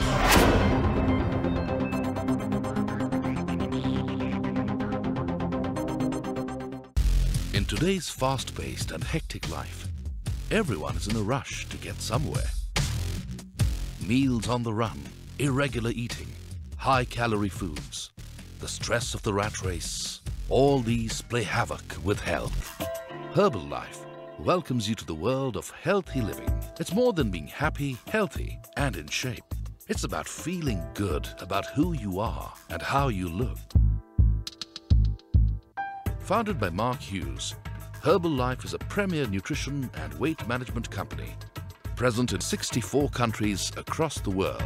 In today's fast-paced and hectic life, everyone is in a rush to get somewhere. Meals on the run, irregular eating, high-calorie foods, the stress of the rat race, all these play havoc with health. Herbalife welcomes you to the world of healthy living. It's more than being happy, healthy, and in shape. It's about feeling good about who you are and how you look. Founded by Mark Hughes, Herbalife is a premier nutrition and weight management company present in 64 countries across the world.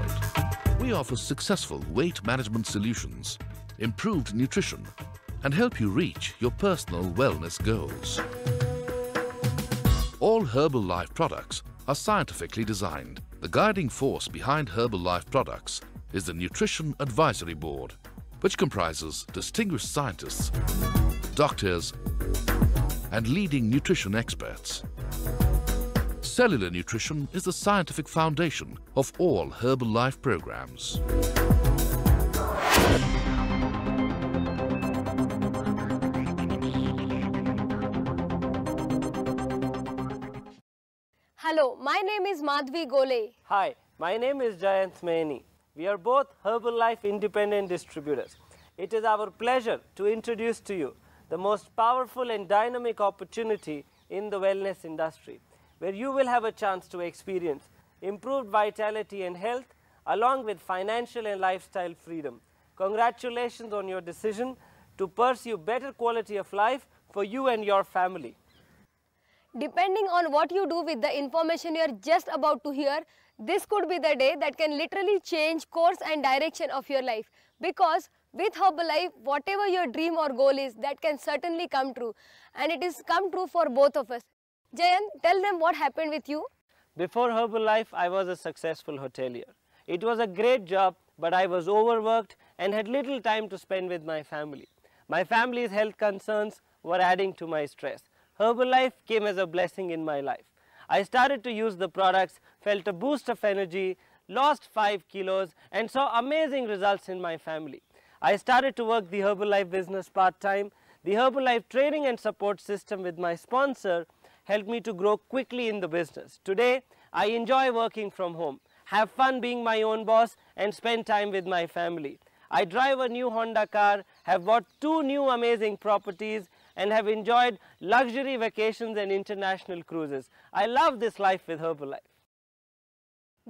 We offer successful weight management solutions, improved nutrition, and help you reach your personal wellness goals. All Herbalife products are scientifically designed. The guiding force behind Herbalife products is the Nutrition Advisory Board, which comprises distinguished scientists, doctors, and leading nutrition experts. Cellular nutrition is the scientific foundation of all Herbalife programs. Hello, my name is Madhvi Gole. Hi, my name is Jayant Maini. We are both Herbalife independent distributors. It is our pleasure to introduce to you the most powerful and dynamic opportunity in the wellness industry, where you will have a chance to experience improved vitality and health along with financial and lifestyle freedom. Congratulations on your decision to pursue better quality of life for you and your family. Depending on what you do with the information you are just about to hear, this could be the day that can literally change course and direction of your life. Because with Herbalife, whatever your dream or goal is, that can certainly come true. And it is come true for both of us. Jayan, tell them what happened with you. Before Herbalife, I was a successful hotelier. It was a great job, but I was overworked and had little time to spend with my family. My family's health concerns were adding to my stress. Herbalife came as a blessing in my life. I started to use the products, felt a boost of energy, lost 5 kilos and saw amazing results in my family. I started to work the Herbalife business part-time. The Herbalife training and support system with my sponsor helped me to grow quickly in the business. Today, I enjoy working from home, have fun being my own boss and spend time with my family. I drive a new Honda car, have bought two new amazing properties and have enjoyed luxury vacations and international cruises. I love this life with Herbalife.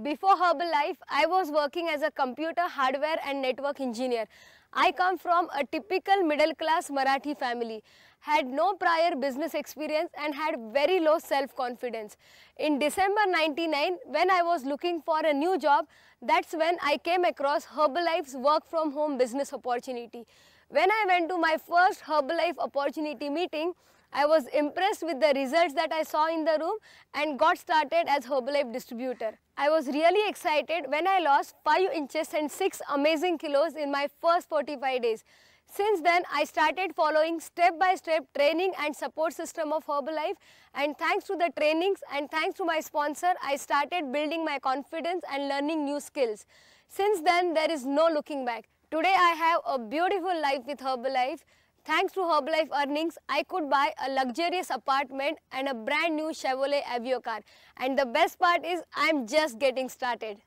Before Herbalife, I was working as a computer hardware and network engineer. I come from a typical middle class Marathi family, had no prior business experience and had very low self-confidence. In December 99, when I was looking for a new job, that's when I came across Herbalife's work from home business opportunity. When I went to my first Herbalife opportunity meeting, I was impressed with the results that I saw in the room and got started as Herbalife distributor. I was really excited when I lost 5 inches and 6 amazing kilos in my first 45 days. Since then, I started following step-by-step -step training and support system of Herbalife and thanks to the trainings and thanks to my sponsor, I started building my confidence and learning new skills. Since then, there is no looking back. Today I have a beautiful life with Herbalife. Thanks to Herbalife earnings, I could buy a luxurious apartment and a brand new Chevrolet Aveo car. And the best part is I'm just getting started.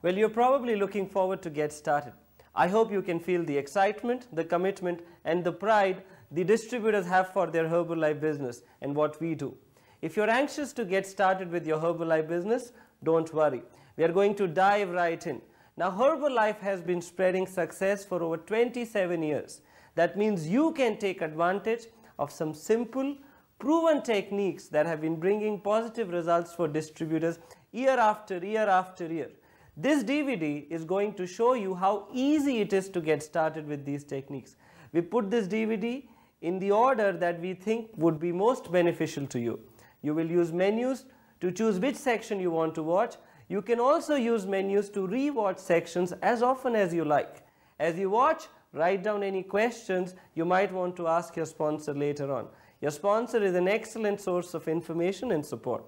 Well, you're probably looking forward to get started. I hope you can feel the excitement, the commitment and the pride the distributors have for their Herbalife business and what we do. If you're anxious to get started with your Herbalife business, don't worry. We are going to dive right in. Now Herbalife has been spreading success for over 27 years. That means you can take advantage of some simple proven techniques that have been bringing positive results for distributors year after year after year. This DVD is going to show you how easy it is to get started with these techniques. We put this DVD in the order that we think would be most beneficial to you. You will use menus to choose which section you want to watch you can also use menus to re-watch sections as often as you like. As you watch, write down any questions you might want to ask your sponsor later on. Your sponsor is an excellent source of information and support.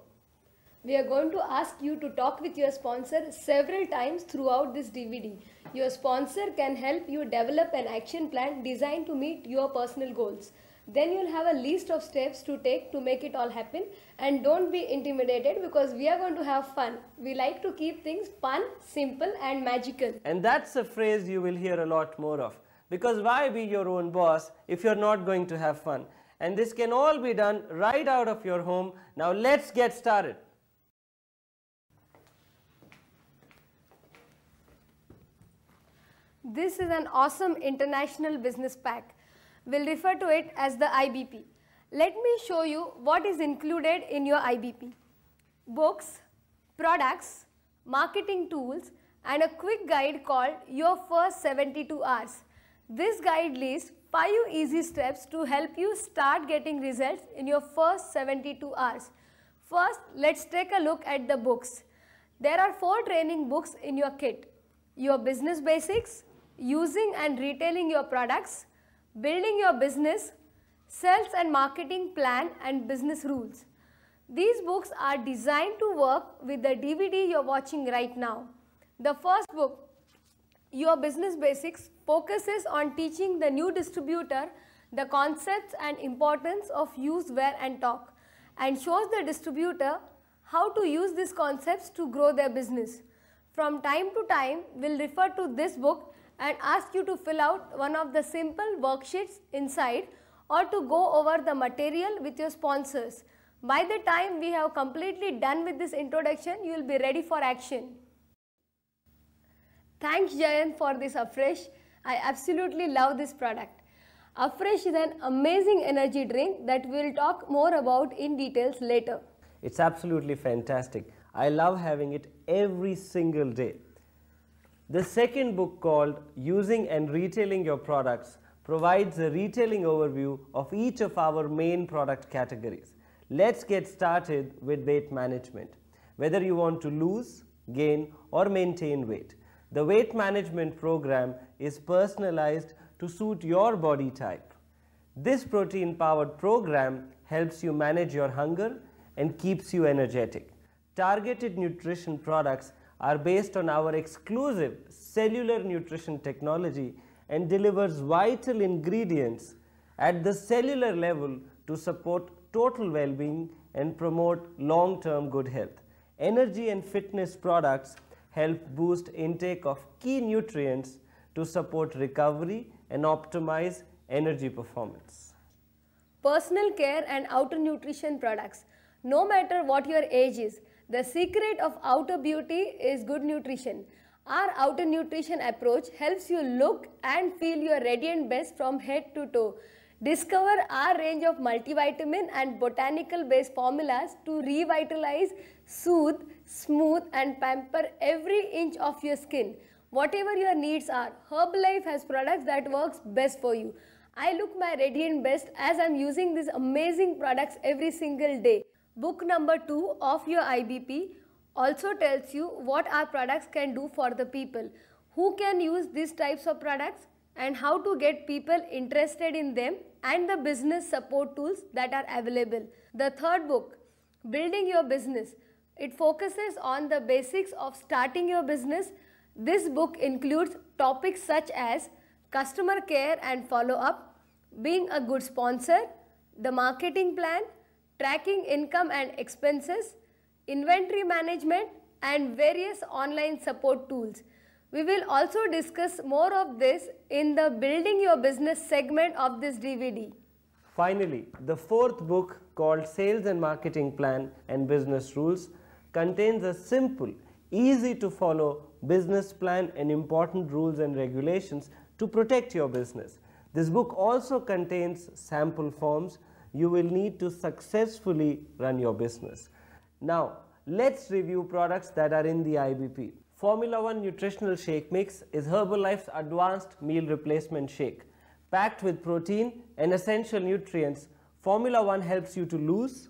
we are going to ask you to talk with your sponsor several times throughout this DVD. Your sponsor can help you develop an action plan designed to meet your personal goals. Then you'll have a list of steps to take to make it all happen and don't be intimidated because we are going to have fun. We like to keep things fun, simple and magical. And that's a phrase you will hear a lot more of. Because why be your own boss if you're not going to have fun? And this can all be done right out of your home. Now let's get started. This is an awesome international business pack. We'll refer to it as the IBP. Let me show you what is included in your IBP. Books, products, marketing tools and a quick guide called Your First 72 Hours. This guide lists 5 easy steps to help you start getting results in your first 72 hours. First, let's take a look at the books. There are 4 training books in your kit. Your business basics, using and retailing your products, building your business, sales and marketing plan and business rules. These books are designed to work with the DVD you're watching right now. The first book, Your Business Basics, focuses on teaching the new distributor the concepts and importance of use, wear and talk and shows the distributor how to use these concepts to grow their business. From time to time, we'll refer to this book and ask you to fill out one of the simple worksheets inside or to go over the material with your sponsors. By the time we have completely done with this introduction, you will be ready for action. Thanks Jayant for this Afresh. I absolutely love this product. Afresh is an amazing energy drink that we'll talk more about in details later. It's absolutely fantastic. I love having it every single day. The second book called Using and Retailing Your Products provides a retailing overview of each of our main product categories. Let's get started with weight management. Whether you want to lose, gain or maintain weight, the weight management program is personalized to suit your body type. This protein powered program helps you manage your hunger and keeps you energetic. Targeted nutrition products are based on our exclusive cellular nutrition technology and delivers vital ingredients at the cellular level to support total well-being and promote long-term good health. Energy and fitness products help boost intake of key nutrients to support recovery and optimize energy performance. Personal care and outer nutrition products. No matter what your age is, the secret of outer beauty is good nutrition. Our outer nutrition approach helps you look and feel your radiant best from head to toe. Discover our range of multivitamin and botanical based formulas to revitalize, soothe, smooth and pamper every inch of your skin. Whatever your needs are, Herbalife has products that works best for you. I look my radiant best as I'm using these amazing products every single day. Book number 2 of your IBP also tells you what our products can do for the people, who can use these types of products and how to get people interested in them and the business support tools that are available. The third book, Building Your Business, it focuses on the basics of starting your business. This book includes topics such as customer care and follow up, being a good sponsor, the marketing plan, tracking income and expenses, inventory management and various online support tools. We will also discuss more of this in the building your business segment of this DVD. Finally, the fourth book called Sales and Marketing Plan and Business Rules contains a simple, easy to follow business plan and important rules and regulations to protect your business. This book also contains sample forms you will need to successfully run your business. Now, let's review products that are in the IBP. Formula One Nutritional Shake Mix is Herbalife's advanced meal replacement shake. Packed with protein and essential nutrients, Formula One helps you to lose,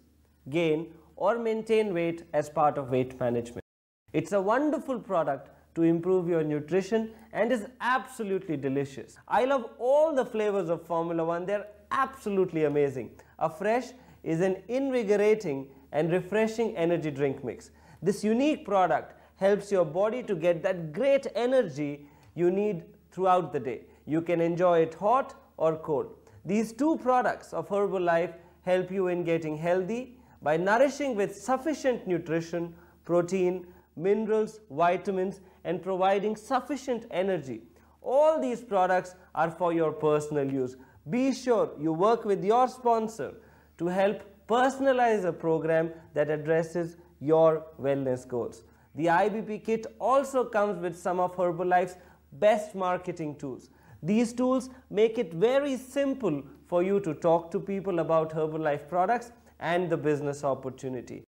gain or maintain weight as part of weight management. It's a wonderful product to improve your nutrition and is absolutely delicious. I love all the flavors of Formula One. They're absolutely amazing. Afresh is an invigorating and refreshing energy drink mix. This unique product helps your body to get that great energy you need throughout the day. You can enjoy it hot or cold. These two products of Herbalife help you in getting healthy by nourishing with sufficient nutrition, protein, minerals, vitamins and providing sufficient energy. All these products are for your personal use. Be sure you work with your sponsor to help personalize a program that addresses your wellness goals. The IBP kit also comes with some of Herbalife's best marketing tools. These tools make it very simple for you to talk to people about Herbalife products and the business opportunity.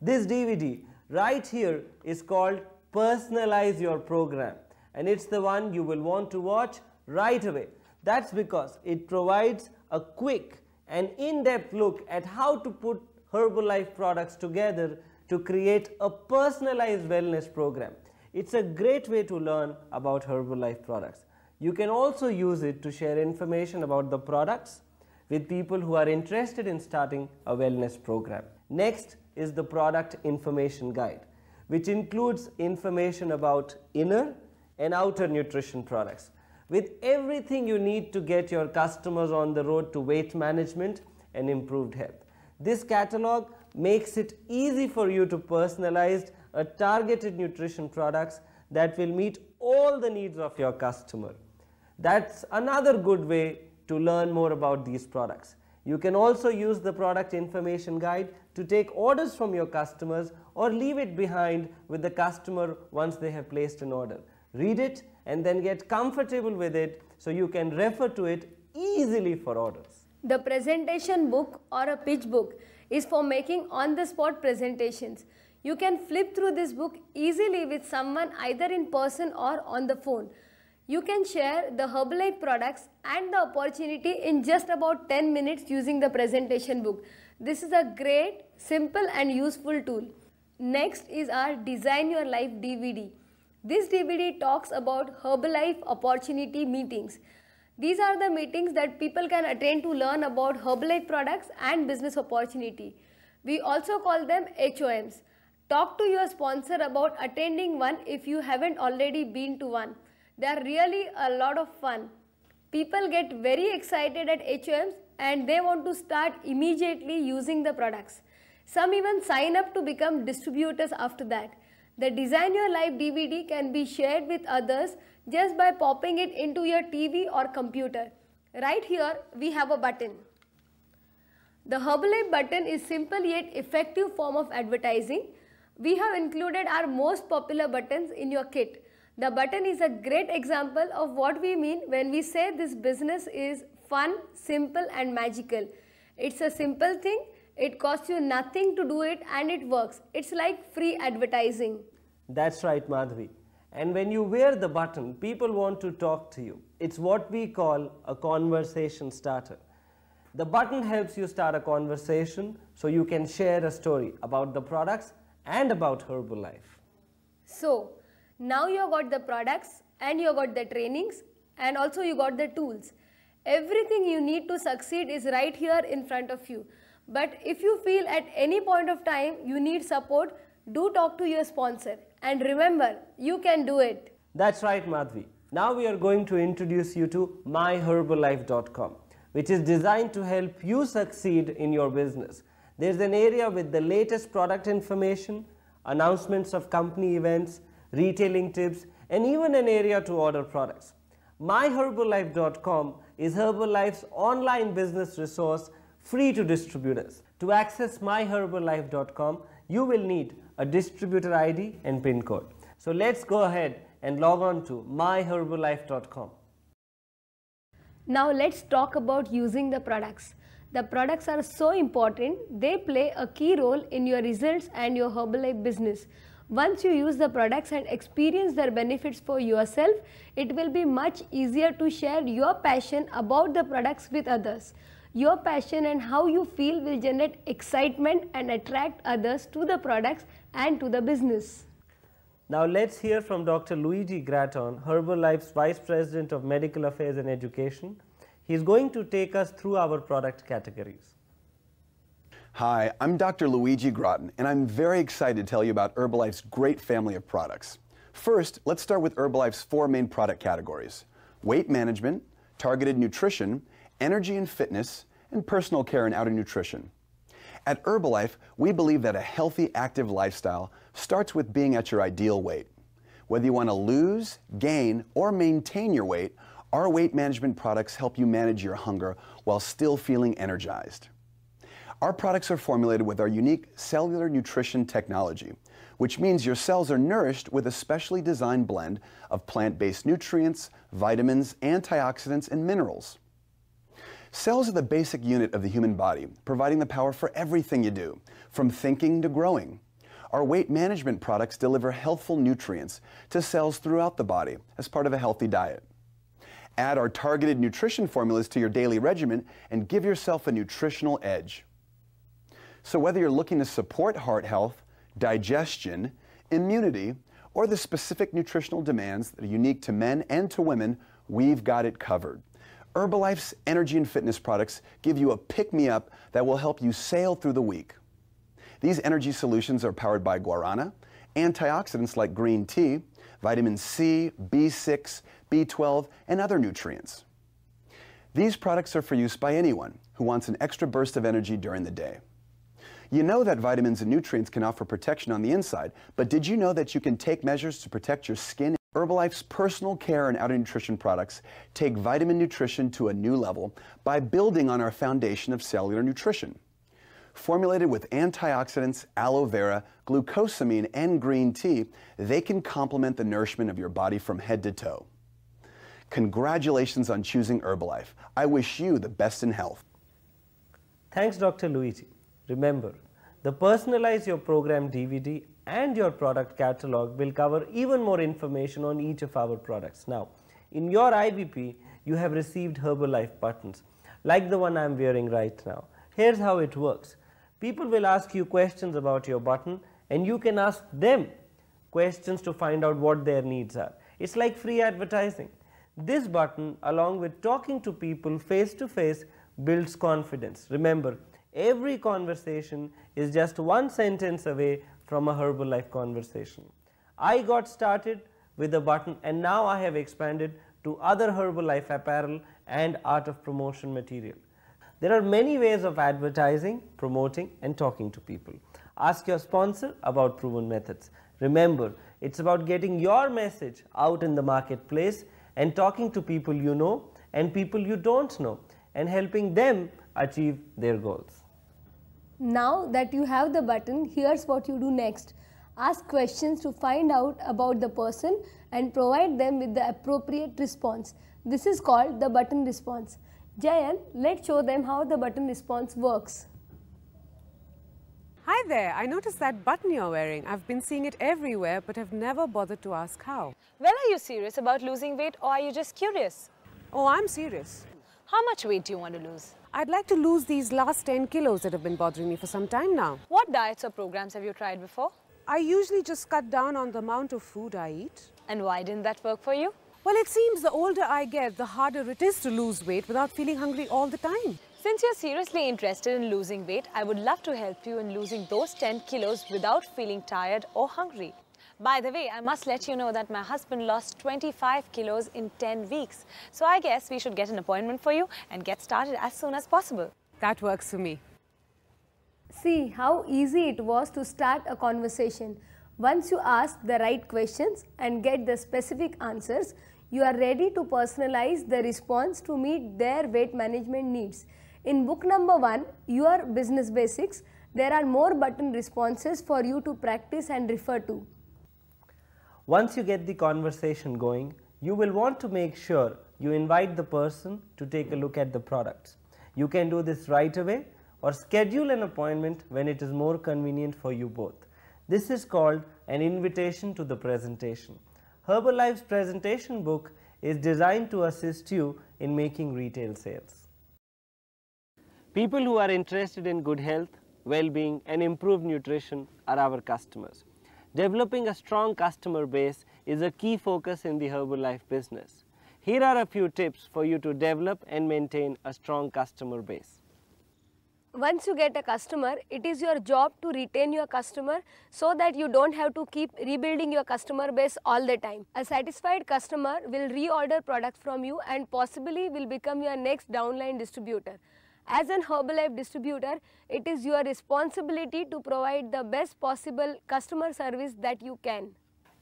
This DVD right here is called Personalize Your Program and it's the one you will want to watch right away. That's because it provides a quick and in-depth look at how to put Herbalife products together to create a personalized wellness program. It's a great way to learn about Herbalife products. You can also use it to share information about the products with people who are interested in starting a wellness program. Next is the product information guide, which includes information about inner and outer nutrition products. With everything you need to get your customers on the road to weight management and improved health. This catalog makes it easy for you to personalize a targeted nutrition products that will meet all the needs of your customer. That's another good way to learn more about these products. You can also use the product information guide to take orders from your customers or leave it behind with the customer once they have placed an order. Read it and then get comfortable with it so you can refer to it easily for orders. The presentation book or a pitch book is for making on the spot presentations. You can flip through this book easily with someone either in person or on the phone. You can share the Herbalife products and the opportunity in just about 10 minutes using the presentation book. This is a great, simple and useful tool. Next is our Design Your Life DVD. This DVD talks about Herbalife opportunity meetings. These are the meetings that people can attend to learn about Herbalife products and business opportunity. We also call them HOMs. Talk to your sponsor about attending one if you haven't already been to one. They are really a lot of fun. People get very excited at HOMs and they want to start immediately using the products. Some even sign up to become distributors after that. The Design Your Life DVD can be shared with others just by popping it into your TV or computer. Right here, we have a button. The Herbalife button is simple yet effective form of advertising. We have included our most popular buttons in your kit. The button is a great example of what we mean when we say this business is fun, simple and magical. It's a simple thing it costs you nothing to do it and it works. It's like free advertising. That's right, Madhavi. And when you wear the button, people want to talk to you. It's what we call a conversation starter. The button helps you start a conversation so you can share a story about the products and about Herbalife. So, now you got the products and you got the trainings and also you got the tools. Everything you need to succeed is right here in front of you. But if you feel at any point of time you need support, do talk to your sponsor. And remember, you can do it. That's right, Madhvi. Now we are going to introduce you to myherbalife.com, which is designed to help you succeed in your business. There's an area with the latest product information, announcements of company events, retailing tips, and even an area to order products. MyHerbalife.com is Herbalife's online business resource free to distributors. To access myherbalife.com, you will need a distributor ID and PIN code. So let's go ahead and log on to myherbalife.com. Now let's talk about using the products. The products are so important, they play a key role in your results and your Herbalife business. Once you use the products and experience their benefits for yourself, it will be much easier to share your passion about the products with others. Your passion and how you feel will generate excitement and attract others to the products and to the business. Now let's hear from Dr. Luigi Gratton, Herbalife's Vice President of Medical Affairs and Education. He's going to take us through our product categories. Hi, I'm Dr. Luigi Gratton, and I'm very excited to tell you about Herbalife's great family of products. First, let's start with Herbalife's four main product categories weight management, targeted nutrition, energy and fitness, and personal care and outer nutrition. At Herbalife, we believe that a healthy, active lifestyle starts with being at your ideal weight. Whether you want to lose, gain, or maintain your weight, our weight management products help you manage your hunger while still feeling energized. Our products are formulated with our unique cellular nutrition technology, which means your cells are nourished with a specially designed blend of plant-based nutrients, vitamins, antioxidants, and minerals. Cells are the basic unit of the human body, providing the power for everything you do, from thinking to growing. Our weight management products deliver healthful nutrients to cells throughout the body as part of a healthy diet. Add our targeted nutrition formulas to your daily regimen and give yourself a nutritional edge. So whether you're looking to support heart health, digestion, immunity, or the specific nutritional demands that are unique to men and to women, we've got it covered. Herbalife's energy and fitness products give you a pick-me-up that will help you sail through the week. These energy solutions are powered by guarana, antioxidants like green tea, vitamin C, B6, B12, and other nutrients. These products are for use by anyone who wants an extra burst of energy during the day. You know that vitamins and nutrients can offer protection on the inside, but did you know that you can take measures to protect your skin? Herbalife's personal care and outer nutrition products take vitamin nutrition to a new level by building on our foundation of cellular nutrition. Formulated with antioxidants, aloe vera, glucosamine, and green tea, they can complement the nourishment of your body from head to toe. Congratulations on choosing Herbalife. I wish you the best in health. Thanks, Dr. Luigi. Remember, the Personalize Your Program DVD and your product catalog will cover even more information on each of our products. Now, in your IBP, you have received Herbalife buttons, like the one I am wearing right now. Here's how it works. People will ask you questions about your button and you can ask them questions to find out what their needs are. It's like free advertising. This button along with talking to people face to face builds confidence. Remember, Every conversation is just one sentence away from a Herbalife conversation. I got started with a button and now I have expanded to other Herbalife apparel and art of promotion material. There are many ways of advertising, promoting and talking to people. Ask your sponsor about proven methods. Remember, it's about getting your message out in the marketplace and talking to people you know and people you don't know and helping them achieve their goals. Now that you have the button, here's what you do next. Ask questions to find out about the person and provide them with the appropriate response. This is called the button response. Jayan, let's show them how the button response works. Hi there, I noticed that button you're wearing. I've been seeing it everywhere but have never bothered to ask how. Well, are you serious about losing weight or are you just curious? Oh, I'm serious. How much weight do you want to lose? I'd like to lose these last 10 kilos that have been bothering me for some time now. What diets or programs have you tried before? I usually just cut down on the amount of food I eat. And why didn't that work for you? Well, it seems the older I get, the harder it is to lose weight without feeling hungry all the time. Since you're seriously interested in losing weight, I would love to help you in losing those 10 kilos without feeling tired or hungry. By the way, I must let you know that my husband lost 25 kilos in 10 weeks. So I guess we should get an appointment for you and get started as soon as possible. That works for me. See how easy it was to start a conversation. Once you ask the right questions and get the specific answers, you are ready to personalize the response to meet their weight management needs. In book number one, Your Business Basics, there are more button responses for you to practice and refer to. Once you get the conversation going, you will want to make sure you invite the person to take a look at the products. You can do this right away or schedule an appointment when it is more convenient for you both. This is called an invitation to the presentation. Herbalife's presentation book is designed to assist you in making retail sales. People who are interested in good health, well-being and improved nutrition are our customers. Developing a strong customer base is a key focus in the Herbalife business. Here are a few tips for you to develop and maintain a strong customer base. once you get a customer, it is your job to retain your customer so that you don't have to keep rebuilding your customer base all the time. A satisfied customer will reorder products from you and possibly will become your next downline distributor. As an Herbalife distributor, it is your responsibility to provide the best possible customer service that you can.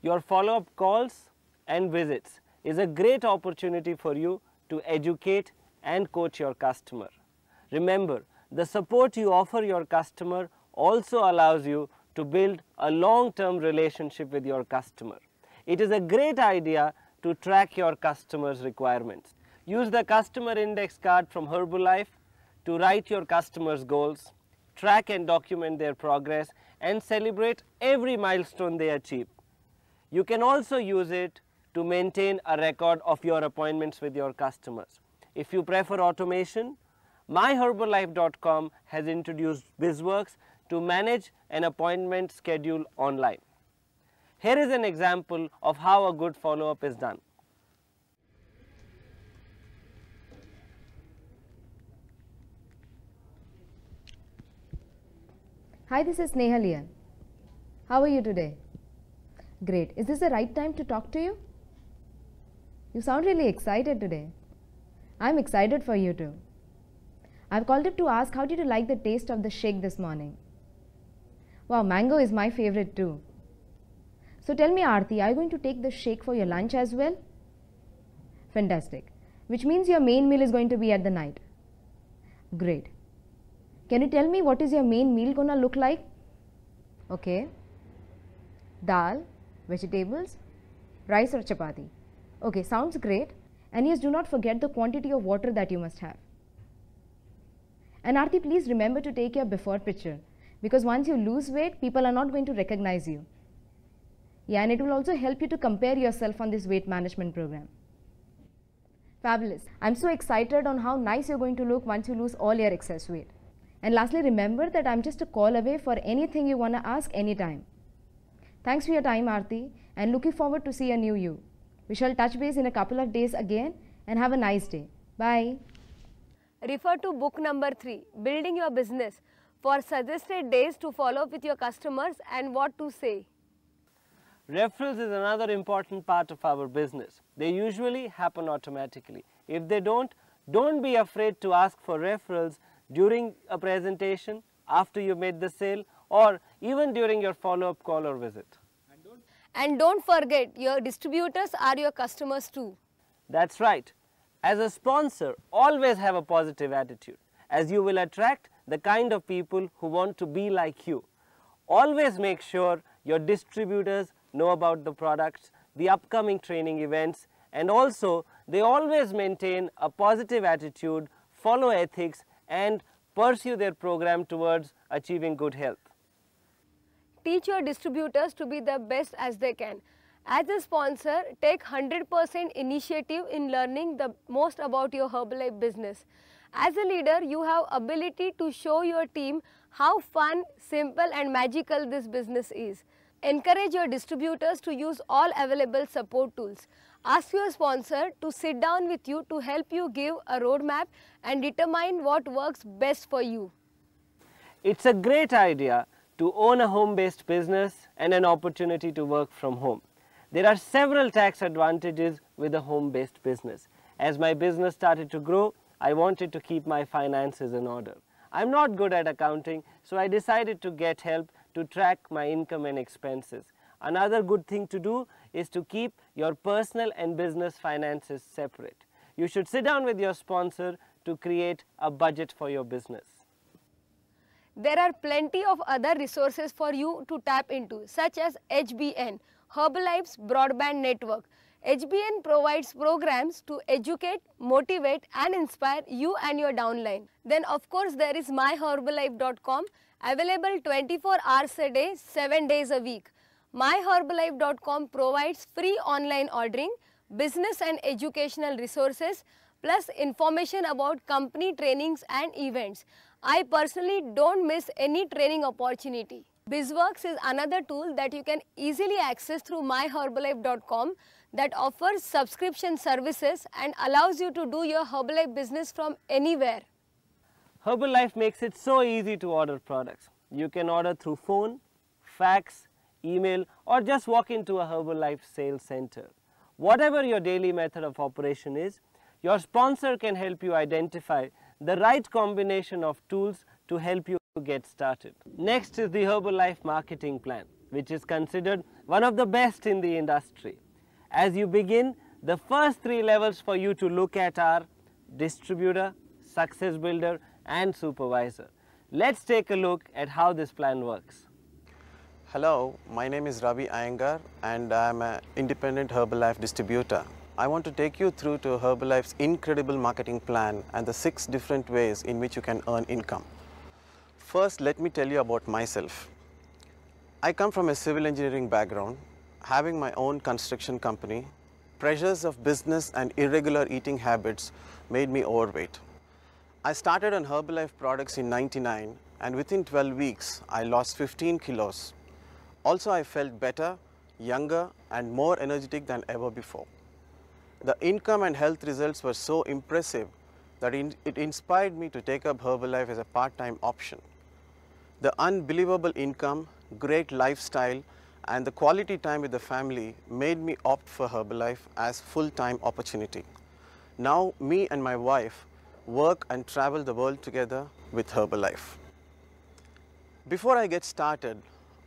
Your follow-up calls and visits is a great opportunity for you to educate and coach your customer. Remember, the support you offer your customer also allows you to build a long-term relationship with your customer. It is a great idea to track your customer's requirements. Use the customer index card from Herbalife to write your customers' goals, track and document their progress and celebrate every milestone they achieve. You can also use it to maintain a record of your appointments with your customers. If you prefer automation, myherbalife.com has introduced BizWorks to manage an appointment schedule online. Here is an example of how a good follow-up is done. Hi, this is Neha Lian. How are you today? Great. Is this the right time to talk to you? You sound really excited today. I'm excited for you too. I've called up to ask how did you like the taste of the shake this morning? Wow, mango is my favorite too. So tell me, Aarti, are you going to take the shake for your lunch as well? Fantastic. Which means your main meal is going to be at the night. Great. Can you tell me what is your main meal gonna look like? Okay. Dal, vegetables, rice or chapati. Okay, sounds great. And yes, do not forget the quantity of water that you must have. And Aarti, please remember to take your before picture because once you lose weight, people are not going to recognize you. Yeah, and it will also help you to compare yourself on this weight management program. Fabulous. I'm so excited on how nice you're going to look once you lose all your excess weight. And lastly, remember that I'm just a call away for anything you want to ask anytime. Thanks for your time, Aarti, and looking forward to see a new you. We shall touch base in a couple of days again and have a nice day. Bye. Refer to book number 3, Building Your Business, for suggested days to follow up with your customers and what to say. Referrals is another important part of our business. They usually happen automatically. If they don't, don't be afraid to ask for referrals during a presentation, after you made the sale or even during your follow-up call or visit. And don't forget, your distributors are your customers too. That's right. As a sponsor, always have a positive attitude as you will attract the kind of people who want to be like you. Always make sure your distributors know about the products, the upcoming training events and also they always maintain a positive attitude, follow ethics and pursue their program towards achieving good health. Teach your distributors to be the best as they can. As a sponsor, take 100% initiative in learning the most about your Herbalife business. As a leader, you have ability to show your team how fun, simple and magical this business is. Encourage your distributors to use all available support tools. Ask your sponsor to sit down with you to help you give a roadmap and determine what works best for you. It's a great idea to own a home-based business and an opportunity to work from home. There are several tax advantages with a home-based business. As my business started to grow, I wanted to keep my finances in order. I'm not good at accounting, so I decided to get help to track my income and expenses. Another good thing to do is to keep your personal and business finances separate. You should sit down with your sponsor to create a budget for your business. There are plenty of other resources for you to tap into such as HBN, Herbalife's broadband network. HBN provides programs to educate, motivate and inspire you and your downline. Then of course there is myherbalife.com available 24 hours a day, 7 days a week. MyHerbalife.com provides free online ordering, business and educational resources, plus information about company trainings and events. I personally don't miss any training opportunity. BizWorks is another tool that you can easily access through myherbalife.com that offers subscription services and allows you to do your Herbalife business from anywhere. Herbalife makes it so easy to order products. You can order through phone, fax, email or just walk into a Herbalife sales center. Whatever your daily method of operation is, your sponsor can help you identify the right combination of tools to help you get started. Next is the Herbalife marketing plan, which is considered one of the best in the industry. As you begin, the first three levels for you to look at are distributor, success builder and supervisor. Let's take a look at how this plan works. Hello, my name is Ravi Iyengar and I am an independent Herbalife distributor. I want to take you through to Herbalife's incredible marketing plan and the six different ways in which you can earn income. First, let me tell you about myself. I come from a civil engineering background, having my own construction company. Pressures of business and irregular eating habits made me overweight. I started on Herbalife products in 99 and within 12 weeks I lost 15 kilos. Also I felt better, younger and more energetic than ever before. The income and health results were so impressive that it inspired me to take up Herbalife as a part-time option. The unbelievable income, great lifestyle and the quality time with the family made me opt for Herbalife as full-time opportunity. Now me and my wife work and travel the world together with Herbalife. Before I get started,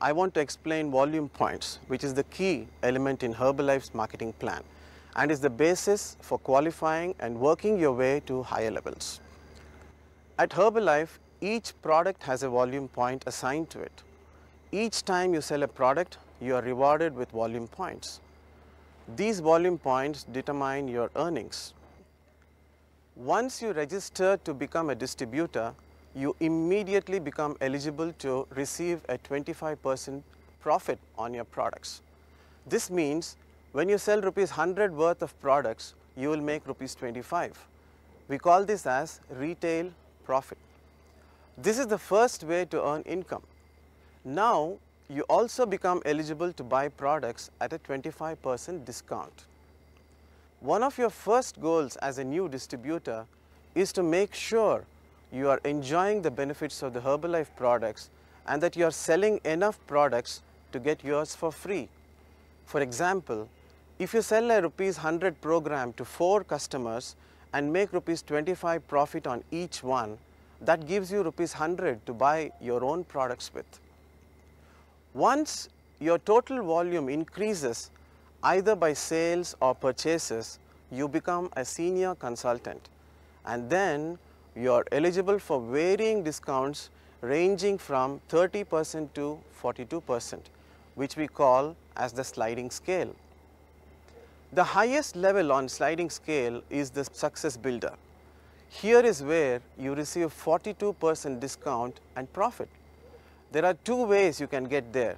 I want to explain volume points, which is the key element in Herbalife's marketing plan and is the basis for qualifying and working your way to higher levels. At Herbalife, each product has a volume point assigned to it. Each time you sell a product, you are rewarded with volume points. These volume points determine your earnings. Once you register to become a distributor, you immediately become eligible to receive a 25% profit on your products. This means when you sell rupees 100 worth of products, you will make rupees 25. We call this as retail profit. This is the first way to earn income. Now, you also become eligible to buy products at a 25% discount. One of your first goals as a new distributor is to make sure you are enjoying the benefits of the Herbalife products and that you are selling enough products to get yours for free. For example, if you sell a rupees 100 program to 4 customers and make rupees 25 profit on each one, that gives you rupees 100 to buy your own products with. Once your total volume increases either by sales or purchases, you become a senior consultant and then you are eligible for varying discounts ranging from 30% to 42% which we call as the sliding scale. The highest level on sliding scale is the success builder. Here is where you receive 42% discount and profit. There are two ways you can get there,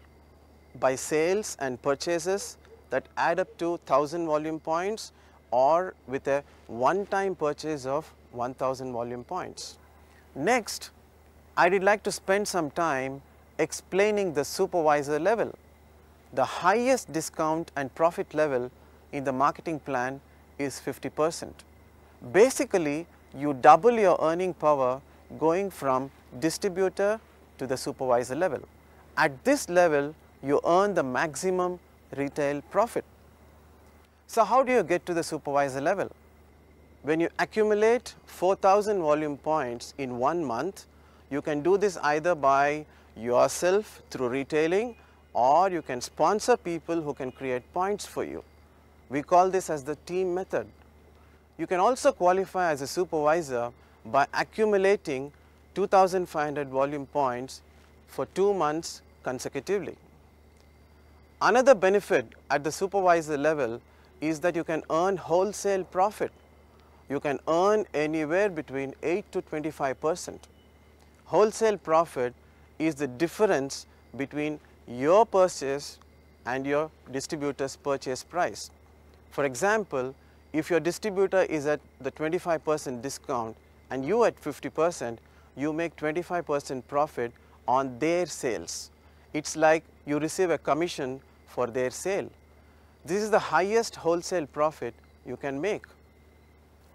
by sales and purchases that add up to 1000 volume points or with a one-time purchase of 1000 volume points. Next, I would like to spend some time explaining the supervisor level. The highest discount and profit level in the marketing plan is 50%. Basically, you double your earning power going from distributor to the supervisor level. At this level, you earn the maximum retail profit. So how do you get to the supervisor level? When you accumulate 4000 volume points in one month, you can do this either by yourself through retailing or you can sponsor people who can create points for you. We call this as the team method. You can also qualify as a supervisor by accumulating 2500 volume points for two months consecutively. Another benefit at the supervisor level is that you can earn wholesale profit. You can earn anywhere between 8 to 25 percent. Wholesale profit is the difference between your purchase and your distributor's purchase price. For example, if your distributor is at the 25 percent discount and you at 50 percent, you make 25 percent profit on their sales. It's like you receive a commission for their sale. This is the highest wholesale profit you can make.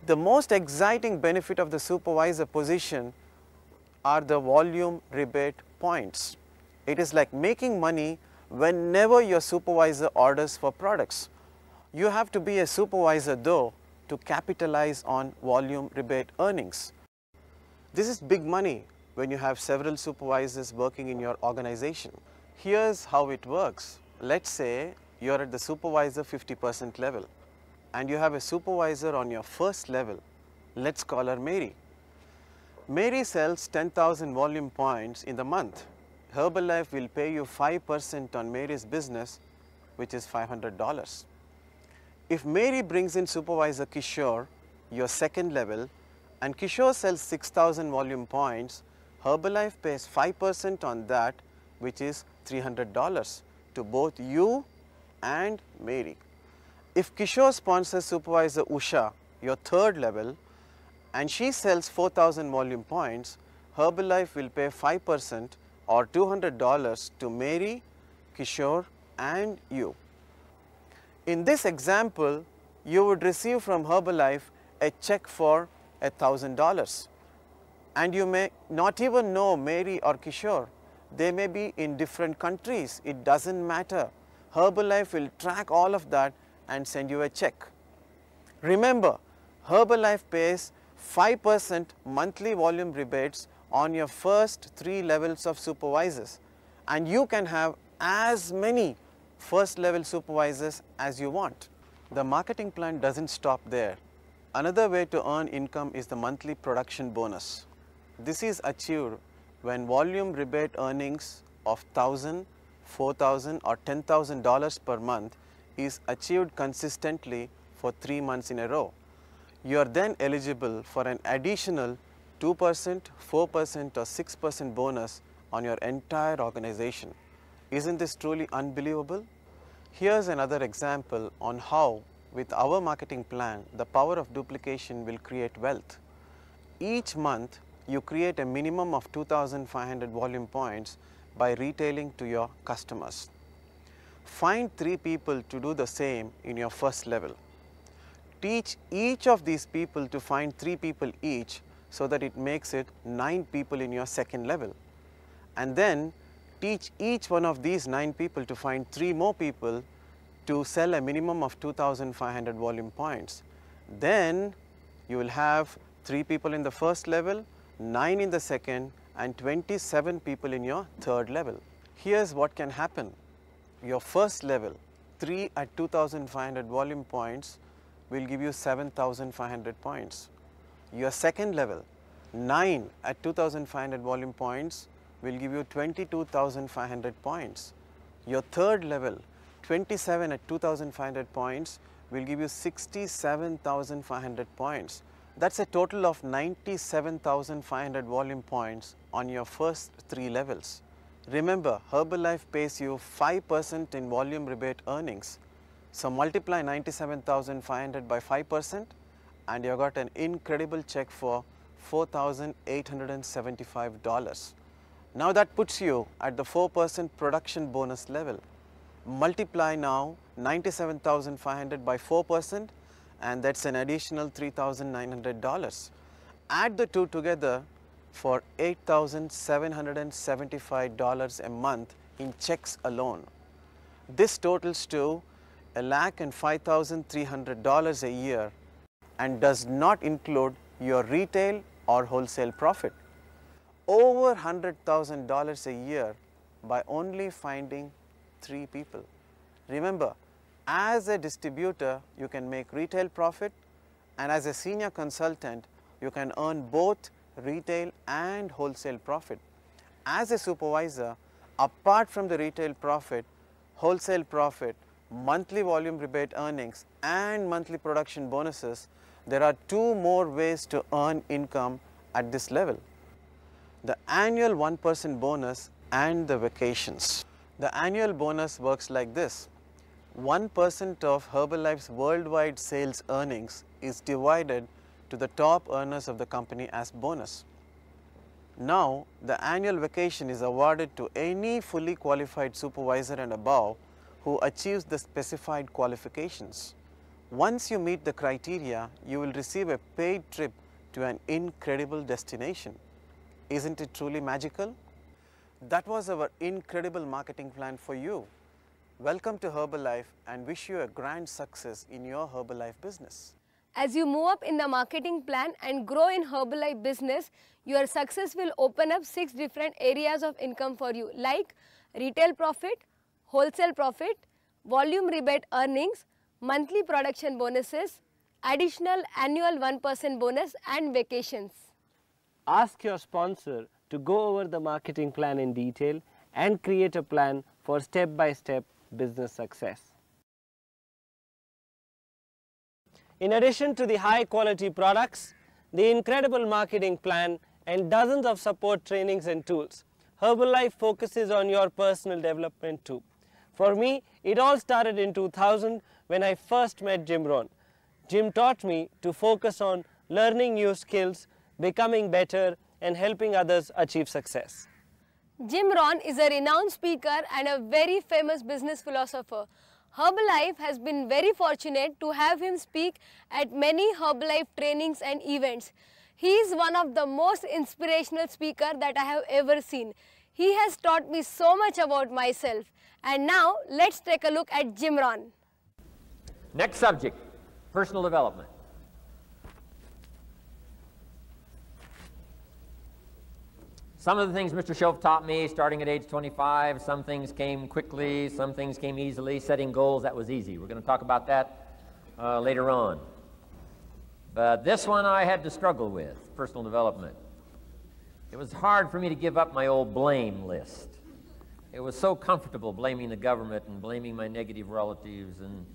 The most exciting benefit of the supervisor position are the volume rebate points. It is like making money whenever your supervisor orders for products. You have to be a supervisor though to capitalize on volume rebate earnings. This is big money when you have several supervisors working in your organization. Here's how it works. Let's say you're at the supervisor 50% level and you have a supervisor on your first level. Let's call her Mary. Mary sells 10,000 volume points in the month. Herbalife will pay you 5% on Mary's business, which is $500. If Mary brings in supervisor Kishore, your second level, and Kishore sells 6,000 volume points, Herbalife pays 5% on that, which is $300 to both you and Mary. If Kishore sponsors supervisor Usha, your third level, and she sells 4000 volume points, Herbalife will pay 5% or $200 to Mary, Kishore and you. In this example, you would receive from Herbalife a check for $1000 and you may not even know Mary or Kishore. They may be in different countries, it does not matter. Herbalife will track all of that and send you a check. Remember, Herbalife pays 5% monthly volume rebates on your first three levels of supervisors and you can have as many first level supervisors as you want. The marketing plan does not stop there. Another way to earn income is the monthly production bonus. This is achieved when volume rebate earnings of 1000 4000 or $10,000 per month is achieved consistently for 3 months in a row. You are then eligible for an additional 2%, 4% or 6% bonus on your entire organization. Isn't this truly unbelievable? Here's another example on how with our marketing plan, the power of duplication will create wealth. Each month, you create a minimum of 2500 volume points by retailing to your customers. Find three people to do the same in your first level. Teach each of these people to find three people each so that it makes it nine people in your second level. And then teach each one of these nine people to find three more people to sell a minimum of 2500 volume points. Then you will have three people in the first level, nine in the second and 27 people in your third level. Here's what can happen. Your first level, 3 at 2500 volume points will give you 7500 points. Your second level, 9 at 2500 volume points will give you 22,500 points. Your third level, 27 at 2500 points will give you 67,500 points. That's a total of 97,500 volume points on your first three levels. Remember, Herbalife pays you 5% in volume rebate earnings. So multiply 97,500 by 5% and you got an incredible check for $4,875. Now that puts you at the 4% production bonus level. Multiply now 97,500 by 4% and that's an additional $3,900. Add the two together for $8,775 a month in checks alone. This totals to a lakh and $5,300 a year and does not include your retail or wholesale profit. Over $100,000 a year by only finding three people. Remember, as a distributor, you can make retail profit and as a senior consultant, you can earn both retail and wholesale profit. As a supervisor, apart from the retail profit, wholesale profit, monthly volume rebate earnings and monthly production bonuses, there are two more ways to earn income at this level. The annual 1% bonus and the vacations. The annual bonus works like this. 1% of Herbalife's worldwide sales earnings is divided to the top earners of the company as bonus. Now, the annual vacation is awarded to any fully qualified supervisor and above who achieves the specified qualifications. Once you meet the criteria, you will receive a paid trip to an incredible destination. Isn't it truly magical? That was our incredible marketing plan for you. Welcome to Herbalife and wish you a grand success in your Herbalife business. As you move up in the marketing plan and grow in Herbalife business, your success will open up six different areas of income for you like retail profit, wholesale profit, volume rebate earnings, monthly production bonuses, additional annual 1% bonus and vacations. Ask your sponsor to go over the marketing plan in detail and create a plan for step-by-step business success. In addition to the high quality products, the incredible marketing plan and dozens of support trainings and tools, Herbalife focuses on your personal development too. For me, it all started in 2000 when I first met Jim Rohn. Jim taught me to focus on learning new skills, becoming better and helping others achieve success. Jim Rohn is a renowned speaker and a very famous business philosopher. Herbalife has been very fortunate to have him speak at many Herbalife trainings and events. He is one of the most inspirational speaker that I have ever seen. He has taught me so much about myself. And now let's take a look at Jim Rohn. Next subject, personal development. Some of the things Mr. Shoaff taught me starting at age 25, some things came quickly, some things came easily. Setting goals, that was easy. We're going to talk about that uh, later on. But this one I had to struggle with, personal development. It was hard for me to give up my old blame list. It was so comfortable blaming the government and blaming my negative relatives and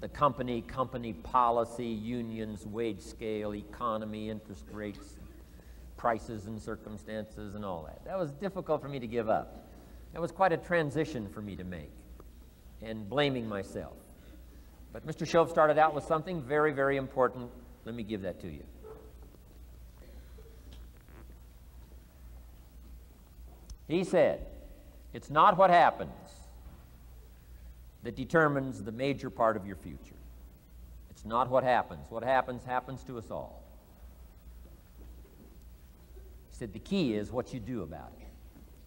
the company, company policy, unions, wage scale, economy, interest rates, prices and circumstances and all that. That was difficult for me to give up. That was quite a transition for me to make and blaming myself. But Mr. Shoaff started out with something very, very important. Let me give that to you. He said, It's not what happens that determines the major part of your future. It's not what happens. What happens, happens to us all said the key is what you do about it.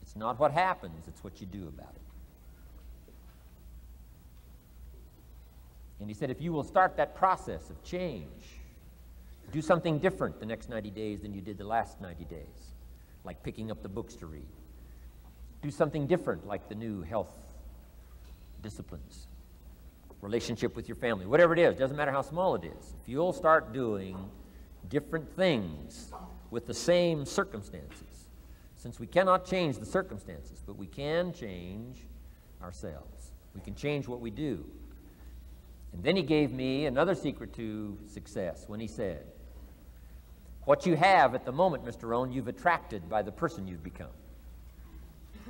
It's not what happens, it's what you do about it. And he said, if you will start that process of change, do something different the next 90 days than you did the last 90 days, like picking up the books to read. Do something different, like the new health disciplines, relationship with your family, whatever it is, doesn't matter how small it is. If you'll start doing different things with the same circumstances. Since we cannot change the circumstances, but we can change ourselves. We can change what we do. And then he gave me another secret to success when he said, What you have at the moment, Mr. Rohn, you've attracted by the person you've become.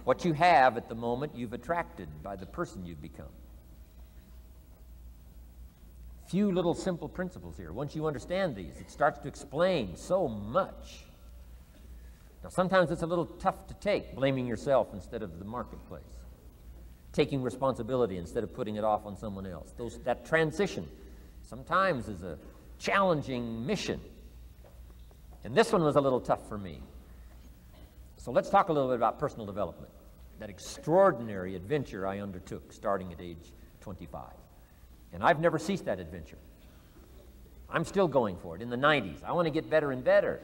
What you have at the moment, you've attracted by the person you've become. Few little simple principles here. Once you understand these, it starts to explain so much. Now, sometimes it's a little tough to take, blaming yourself instead of the marketplace, taking responsibility instead of putting it off on someone else. Those, that transition sometimes is a challenging mission. And this one was a little tough for me. So let's talk a little bit about personal development, that extraordinary adventure I undertook starting at age 25. And I've never ceased that adventure. I'm still going for it in the 90s. I want to get better and better.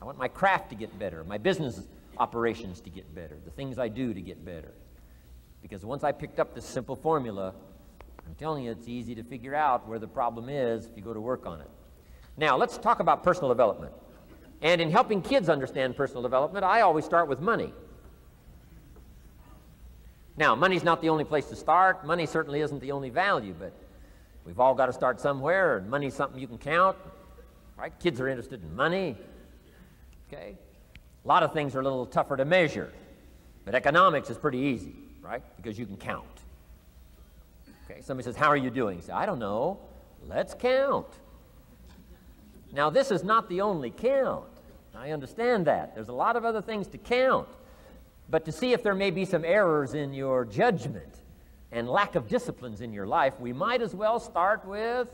I want my craft to get better, my business operations to get better, the things I do to get better. Because once I picked up this simple formula, I'm telling you, it's easy to figure out where the problem is if you go to work on it. Now, let's talk about personal development. And in helping kids understand personal development, I always start with money. Now, money's not the only place to start. Money certainly isn't the only value, but We've all got to start somewhere, and money's something you can count. Right? Kids are interested in money. Okay? A lot of things are a little tougher to measure. But economics is pretty easy, right? Because you can count. Okay, somebody says, How are you doing? You say, I don't know. Let's count. Now, this is not the only count. I understand that. There's a lot of other things to count. But to see if there may be some errors in your judgment, and lack of disciplines in your life, we might as well start with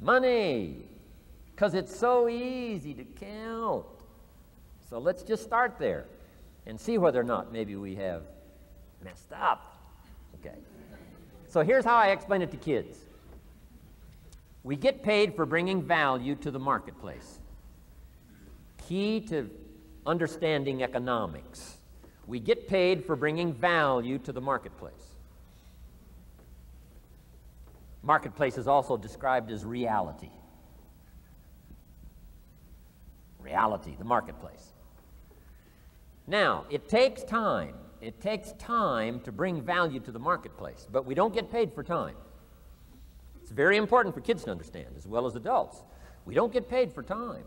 money because it's so easy to count. So let's just start there and see whether or not maybe we have messed up. Okay. So here's how I explain it to kids. We get paid for bringing value to the marketplace. Key to understanding economics. We get paid for bringing value to the marketplace. Marketplace is also described as reality. Reality, the marketplace. Now, it takes time. It takes time to bring value to the marketplace, but we don't get paid for time. It's very important for kids to understand, as well as adults. We don't get paid for time.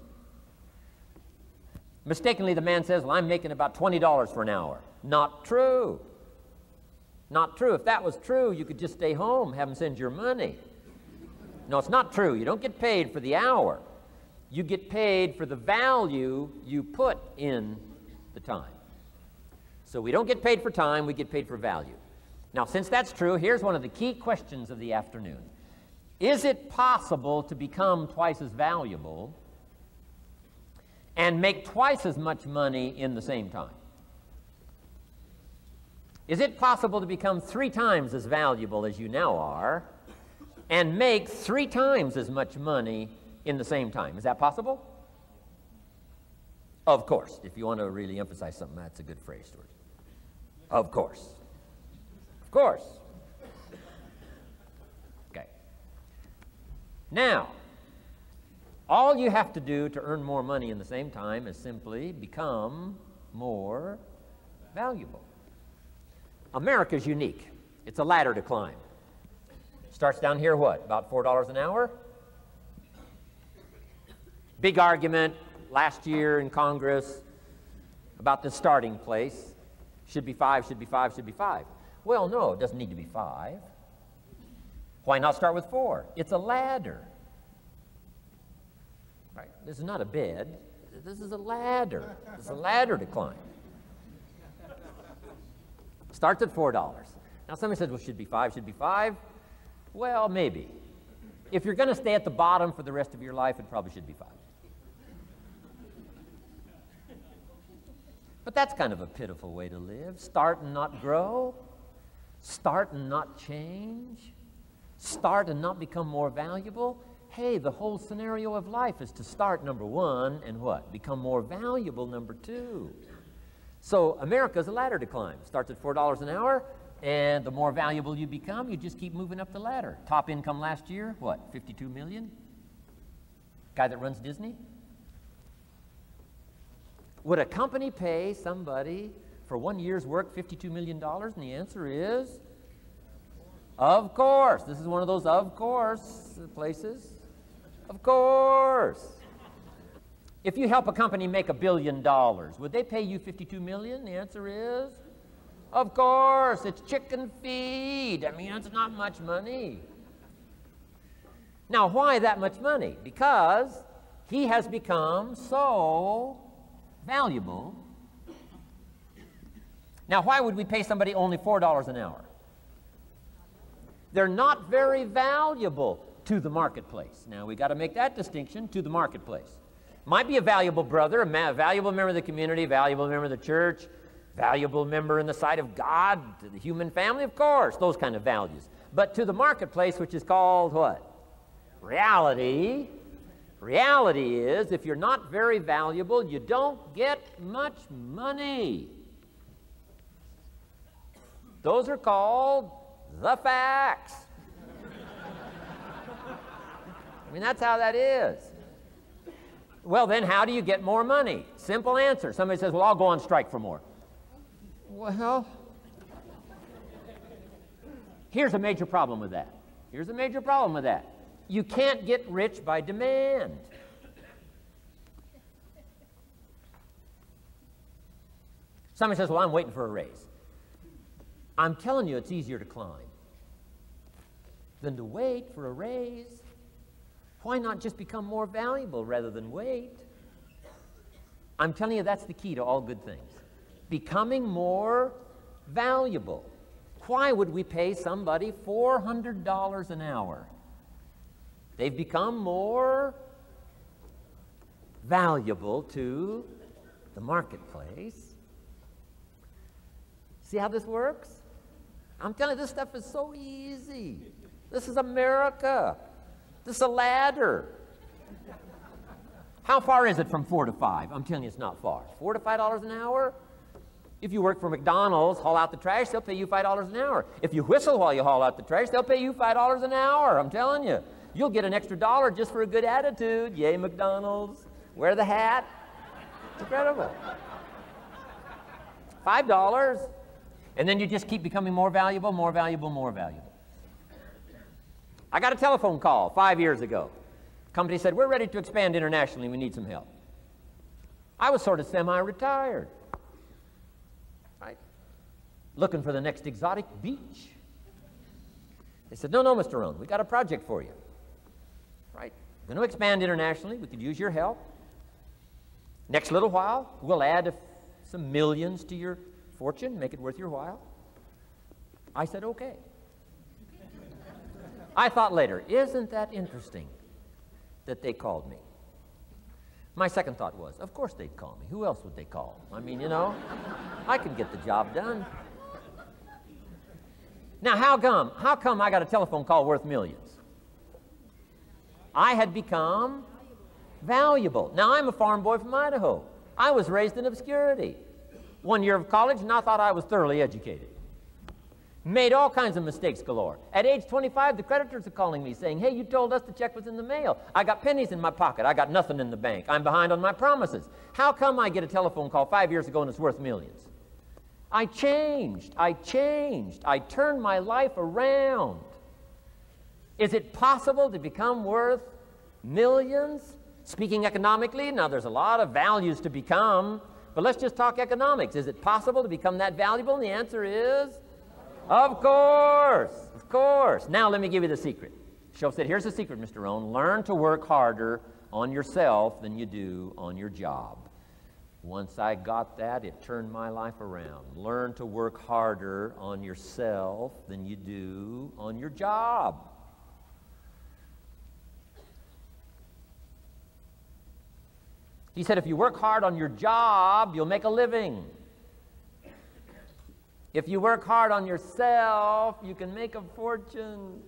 Mistakenly, the man says, Well, I'm making about $20 for an hour. Not true. Not true. If that was true, you could just stay home, have them send your money. No, it's not true. You don't get paid for the hour. You get paid for the value you put in the time. So we don't get paid for time, we get paid for value. Now, since that's true, here's one of the key questions of the afternoon Is it possible to become twice as valuable and make twice as much money in the same time? Is it possible to become three times as valuable as you now are and make three times as much money in the same time? Is that possible? Of course. If you want to really emphasize something, that's a good phrase, Stuart. Of course. Of course. Okay. Now, all you have to do to earn more money in the same time is simply become more valuable. America's unique. It's a ladder to climb. Starts down here, what? About $4 an hour? Big argument last year in Congress about the starting place. Should be five, should be five, should be five. Well, no, it doesn't need to be five. Why not start with four? It's a ladder. Right? This is not a bed. This is a ladder. It's a ladder to climb. Starts at $4. Now, somebody says, well, should be five, should be five. Well, maybe. If you're going to stay at the bottom for the rest of your life, it probably should be five. But that's kind of a pitiful way to live. Start and not grow. Start and not change. Start and not become more valuable. Hey, the whole scenario of life is to start number one and what? Become more valuable number two. So America's a ladder to climb. Starts at $4 an hour, and the more valuable you become, you just keep moving up the ladder. Top income last year, what, 52 million? Guy that runs Disney? Would a company pay somebody for one year's work $52 million? And the answer is, of course. This is one of those of course places. Of course. If you help a company make a billion dollars, would they pay you 52 million? The answer is, of course. It's chicken feed. I mean, it's not much money. Now, why that much money? Because he has become so valuable. Now, why would we pay somebody only $4 an hour? They're not very valuable to the marketplace. Now, we got to make that distinction to the marketplace. Might be a valuable brother, a valuable member of the community, a valuable member of the church, valuable member in the sight of God, to the human family, of course, those kind of values. But to the marketplace, which is called what? Reality, Reality is, if you're not very valuable, you don't get much money. Those are called the facts. I mean, that's how that is. Well, then, how do you get more money? Simple answer. Somebody says, Well, I'll go on strike for more. Well, here's a major problem with that. Here's a major problem with that. You can't get rich by demand. Somebody says, Well, I'm waiting for a raise. I'm telling you, it's easier to climb than to wait for a raise. Why not just become more valuable rather than wait? I'm telling you, that's the key to all good things. Becoming more valuable. Why would we pay somebody $400 an hour They've become more valuable to the marketplace. See how this works? I'm telling you, this stuff is so easy. This is America. This is a ladder. How far is it from four to five? I'm telling you, it's not far. Four to five dollars an hour? If you work for McDonald's, haul out the trash, they'll pay you five dollars an hour. If you whistle while you haul out the trash, they'll pay you five dollars an hour. I'm telling you. You'll get an extra dollar just for a good attitude. Yay, McDonald's. Wear the hat. It's incredible. Five dollars. And then you just keep becoming more valuable, more valuable, more valuable. I got a telephone call five years ago. Company said, We're ready to expand internationally. We need some help. I was sort of semi retired, right? Looking for the next exotic beach. They said, No, no, Mr. Rohn, we got a project for you. Right? We're going to expand internationally. We could use your help. Next little while, we'll add some millions to your fortune, make it worth your while. I said, okay. I thought later, isn't that interesting that they called me? My second thought was, of course they'd call me. Who else would they call? I mean, you know, I can get the job done. Now, how come? How come I got a telephone call worth millions? I had become valuable. Now, I'm a farm boy from Idaho. I was raised in obscurity. One year of college, and I thought I was thoroughly educated. Made all kinds of mistakes galore. At age 25, the creditors are calling me saying, Hey, you told us the check was in the mail. I got pennies in my pocket. I got nothing in the bank. I'm behind on my promises. How come I get a telephone call five years ago and it's worth millions? I changed. I changed. I turned my life around. Is it possible to become worth millions? Speaking economically, now there's a lot of values to become, but let's just talk economics. Is it possible to become that valuable? And the answer is, of course, of course. Now let me give you the secret. Shoaff said, here's the secret, Mr. Rohn. Learn to work harder on yourself than you do on your job. Once I got that, it turned my life around. Learn to work harder on yourself than you do on your job. He said, if you work hard on your job, you'll make a living. If you work hard on yourself, you can make a fortune.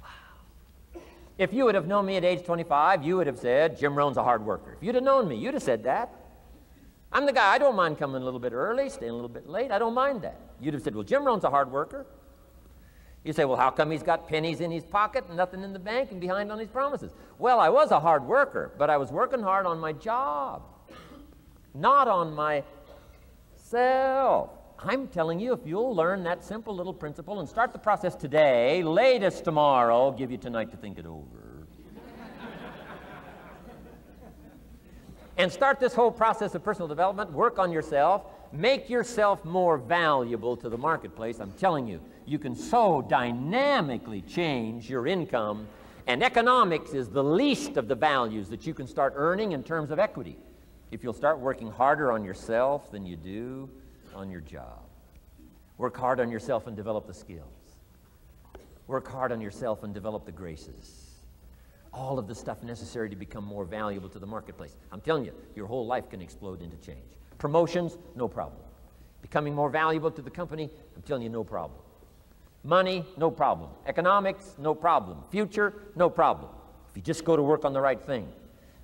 Wow. If you would have known me at age 25, you would have said, Jim Rohn's a hard worker. If you'd have known me, you'd have said that. I'm the guy, I don't mind coming a little bit early, staying a little bit late. I don't mind that. You'd have said, well, Jim Rohn's a hard worker. You say, well, how come he's got pennies in his pocket and nothing in the bank and behind on his promises? Well, I was a hard worker, but I was working hard on my job, not on myself. I'm telling you, if you'll learn that simple little principle and start the process today, latest tomorrow, I'll give you tonight to think it over. and start this whole process of personal development, work on yourself, make yourself more valuable to the marketplace. I'm telling you, you can so dynamically change your income, and economics is the least of the values that you can start earning in terms of equity if you'll start working harder on yourself than you do on your job. Work hard on yourself and develop the skills. Work hard on yourself and develop the graces. All of the stuff necessary to become more valuable to the marketplace. I'm telling you, your whole life can explode into change. Promotions, no problem. Becoming more valuable to the company, I'm telling you, no problem. Money, no problem. Economics, no problem. Future, no problem. If you just go to work on the right thing.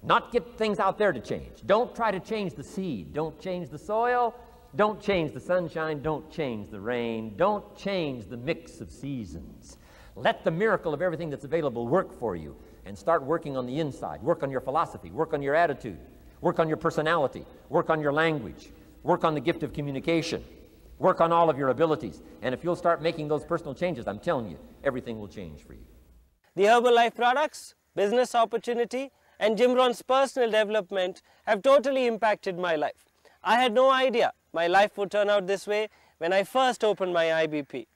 Not get things out there to change. Don't try to change the seed. Don't change the soil. Don't change the sunshine. Don't change the rain. Don't change the mix of seasons. Let the miracle of everything that's available work for you and start working on the inside. Work on your philosophy. Work on your attitude. Work on your personality. Work on your language. Work on the gift of communication. Work on all of your abilities. And if you'll start making those personal changes, I'm telling you, everything will change for you. The Herbalife products, business opportunity, and Jim Rohn's personal development have totally impacted my life. I had no idea my life would turn out this way when I first opened my IBP.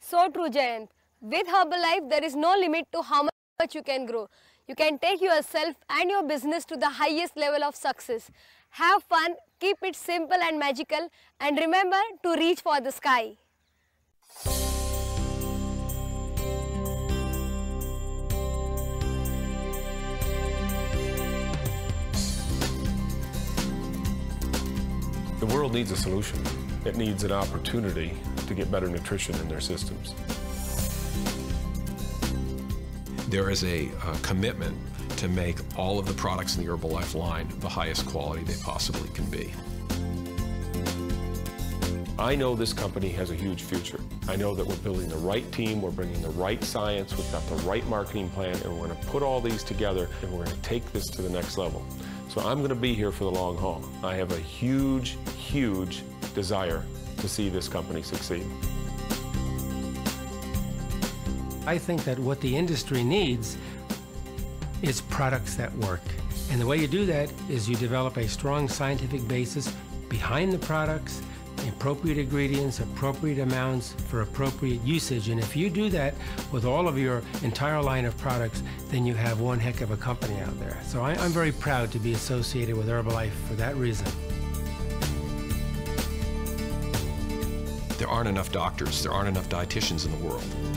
So true, Jayant. With Herbalife, there is no limit to how much you can grow. You can take yourself and your business to the highest level of success. Have fun, keep it simple and magical, and remember to reach for the sky. World needs a solution. It needs an opportunity to get better nutrition in their systems. There is a uh, commitment to make all of the products in the Herbalife line the highest quality they possibly can be. I know this company has a huge future. I know that we're building the right team, we're bringing the right science, we've got the right marketing plan, and we're going to put all these together and we're going to take this to the next level. So I'm going to be here for the long haul. I have a huge, huge desire to see this company succeed. I think that what the industry needs is products that work. And the way you do that is you develop a strong scientific basis behind the products, appropriate ingredients, appropriate amounts for appropriate usage. And if you do that with all of your entire line of products, then you have one heck of a company out there. So I, am very proud to be associated with Herbalife for that reason. There aren't enough doctors, there aren't enough dietitians in the world.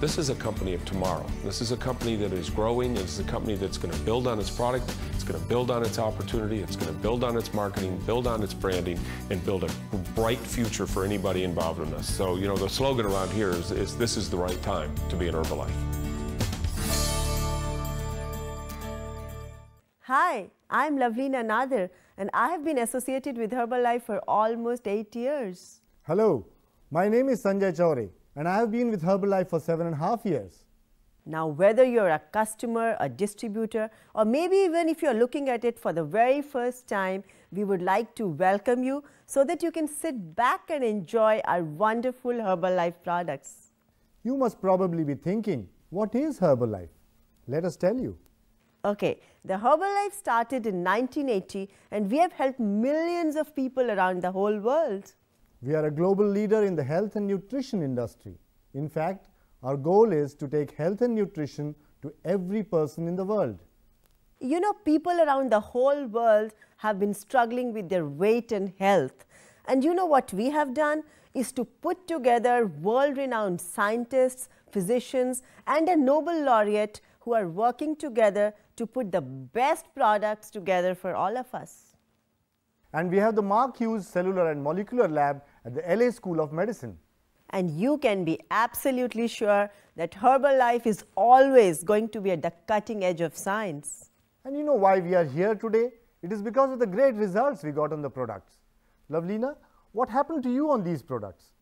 This is a company of tomorrow. This is a company that is growing. It's a company that's going to build on its product. It's going to build on its opportunity. It's going to build on its marketing, build on its branding, and build a bright future for anybody involved in this. So, you know, the slogan around here is, is this is the right time to be an Herbalife. Hi, I'm Lavlina Nadir, and I have been associated with Herbalife for almost eight years. Hello, my name is Sanjay Chaure and I have been with Herbalife for seven and a half years. Now, whether you're a customer, a distributor, or maybe even if you're looking at it for the very first time, we would like to welcome you so that you can sit back and enjoy our wonderful Herbalife products. You must probably be thinking, what is Herbalife? Let us tell you. Okay, the Herbalife started in 1980 and we have helped millions of people around the whole world. We are a global leader in the health and nutrition industry. In fact, our goal is to take health and nutrition to every person in the world. You know, people around the whole world have been struggling with their weight and health. And you know what we have done is to put together world renowned scientists, physicians, and a Nobel laureate who are working together to put the best products together for all of us. And we have the Mark Hughes Cellular and Molecular Lab at the LA School of Medicine. And you can be absolutely sure that Herbalife is always going to be at the cutting edge of science. And you know why we are here today? It is because of the great results we got on the products. Lavlina, what happened to you on these products?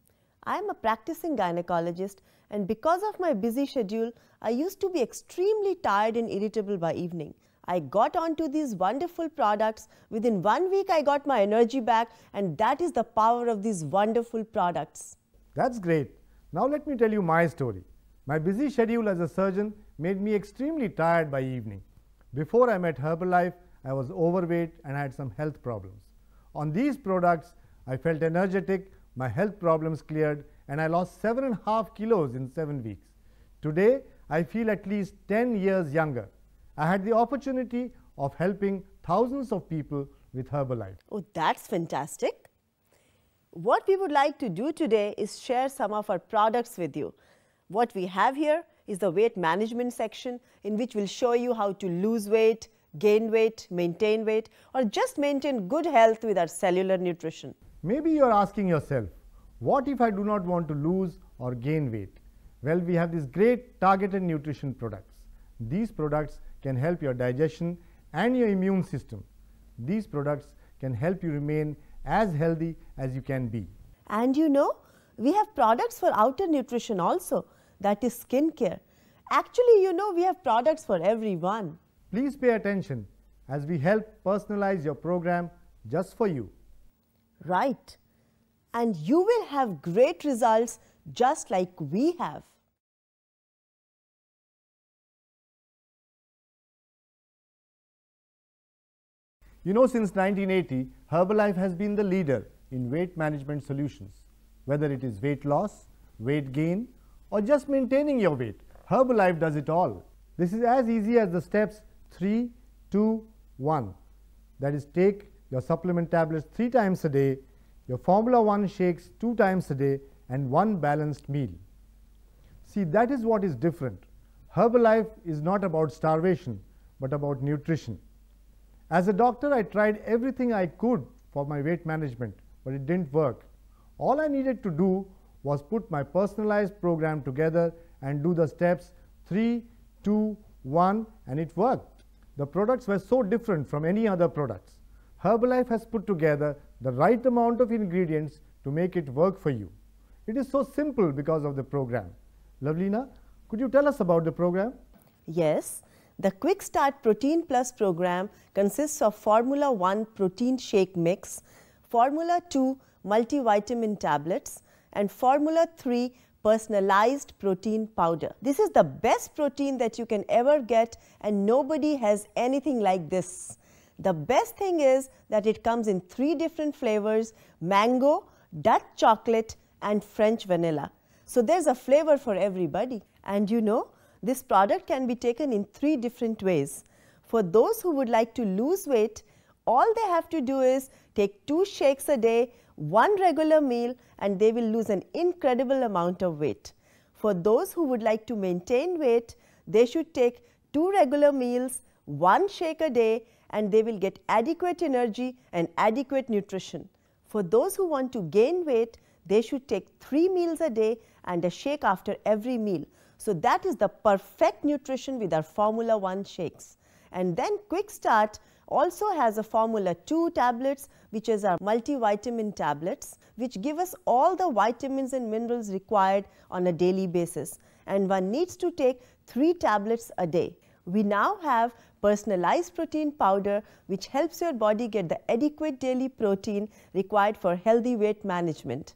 I am a practicing gynecologist and because of my busy schedule, I used to be extremely tired and irritable by evening. I got onto these wonderful products. Within one week, I got my energy back, and that is the power of these wonderful products. That's great. Now, let me tell you my story. My busy schedule as a surgeon made me extremely tired by evening. Before I met Herbalife, I was overweight and I had some health problems. On these products, I felt energetic, my health problems cleared, and I lost seven and a half kilos in seven weeks. Today, I feel at least 10 years younger. I had the opportunity of helping thousands of people with Herbalife. Oh, that's fantastic. What we would like to do today is share some of our products with you. What we have here is the weight management section in which we'll show you how to lose weight, gain weight, maintain weight, or just maintain good health with our cellular nutrition. Maybe you're asking yourself, what if I do not want to lose or gain weight? Well, we have these great targeted nutrition products. These products can help your digestion and your immune system. These products can help you remain as healthy as you can be. And you know, we have products for outer nutrition also, that is skincare. Actually, you know, we have products for everyone. Please pay attention as we help personalize your program just for you. Right. And you will have great results just like we have. You know, since 1980, Herbalife has been the leader in weight management solutions. Whether it is weight loss, weight gain, or just maintaining your weight, Herbalife does it all. This is as easy as the steps 3, 2, 1. That is, take your supplement tablets three times a day, your Formula 1 shakes two times a day, and one balanced meal. See, that is what is different. Herbalife is not about starvation, but about nutrition. As a doctor, I tried everything I could for my weight management, but it didn't work. All I needed to do was put my personalized program together and do the steps 3, 2, 1 and it worked. The products were so different from any other products. Herbalife has put together the right amount of ingredients to make it work for you. It is so simple because of the program. Lovelina, could you tell us about the program? Yes. The Quick Start Protein Plus program consists of Formula 1 protein shake mix, Formula 2 multivitamin tablets, and Formula 3 personalized protein powder. This is the best protein that you can ever get and nobody has anything like this. The best thing is that it comes in three different flavors, mango, Dutch chocolate and French vanilla. So there's a flavor for everybody. And you know, this product can be taken in three different ways. For those who would like to lose weight, all they have to do is take two shakes a day, one regular meal, and they will lose an incredible amount of weight. For those who would like to maintain weight, they should take two regular meals, one shake a day, and they will get adequate energy and adequate nutrition. For those who want to gain weight, they should take three meals a day and a shake after every meal. So that is the perfect nutrition with our Formula 1 shakes. And then Quick Start also has a Formula 2 tablets which is our multivitamin tablets which give us all the vitamins and minerals required on a daily basis and one needs to take 3 tablets a day. We now have personalized protein powder which helps your body get the adequate daily protein required for healthy weight management.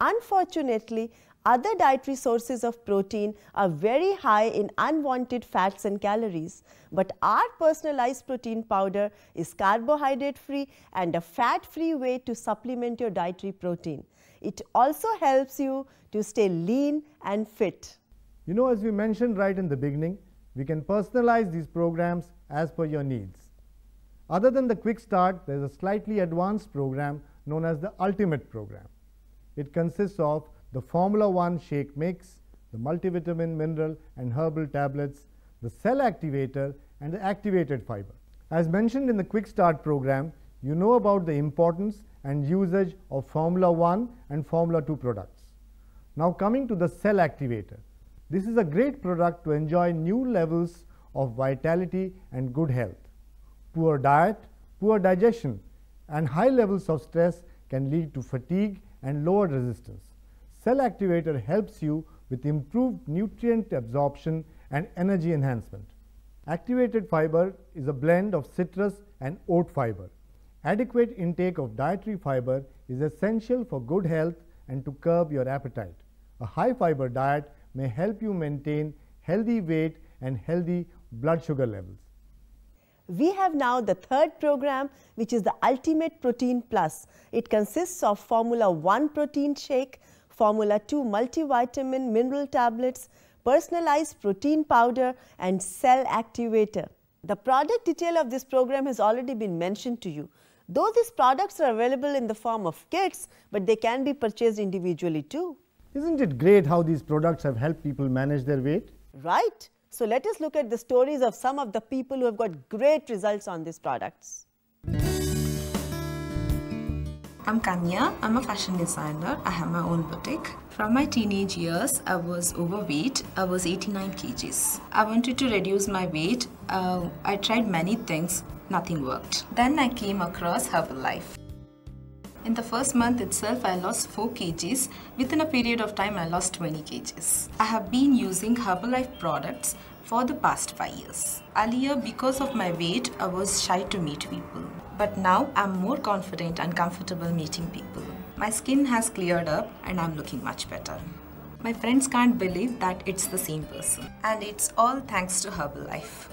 Unfortunately, other dietary sources of protein are very high in unwanted fats and calories, but our personalized protein powder is carbohydrate free and a fat free way to supplement your dietary protein. It also helps you to stay lean and fit. You know, as we mentioned right in the beginning, we can personalize these programs as per your needs. Other than the Quick Start, there is a slightly advanced program known as the Ultimate Program. It consists of the Formula 1 shake mix, the multivitamin, mineral and herbal tablets, the cell activator and the activated fiber. As mentioned in the Quick Start program, you know about the importance and usage of Formula 1 and Formula 2 products. Now coming to the cell activator. This is a great product to enjoy new levels of vitality and good health. Poor diet, poor digestion and high levels of stress can lead to fatigue and lowered resistance. Cell activator helps you with improved nutrient absorption and energy enhancement. Activated fiber is a blend of citrus and oat fiber. Adequate intake of dietary fiber is essential for good health and to curb your appetite. A high fiber diet may help you maintain healthy weight and healthy blood sugar levels. We have now the third program which is the Ultimate Protein Plus. It consists of Formula 1 protein shake, Formula 2 multivitamin mineral tablets, personalized protein powder and cell activator. The product detail of this program has already been mentioned to you. Though these products are available in the form of kits, but they can be purchased individually too. Isn't it great how these products have helped people manage their weight? Right. So let us look at the stories of some of the people who have got great results on these products. I'm Kanya. I'm a fashion designer. I have my own boutique. From my teenage years, I was overweight. I was 89 kgs. I wanted to reduce my weight. Uh, I tried many things. Nothing worked. Then I came across Herbalife. In the first month itself, I lost 4 kgs. Within a period of time, I lost 20 kgs. I have been using Herbalife products for the past 5 years. Earlier, because of my weight, I was shy to meet people. But now, I'm more confident and comfortable meeting people. My skin has cleared up and I'm looking much better. My friends can't believe that it's the same person. And it's all thanks to Herbalife.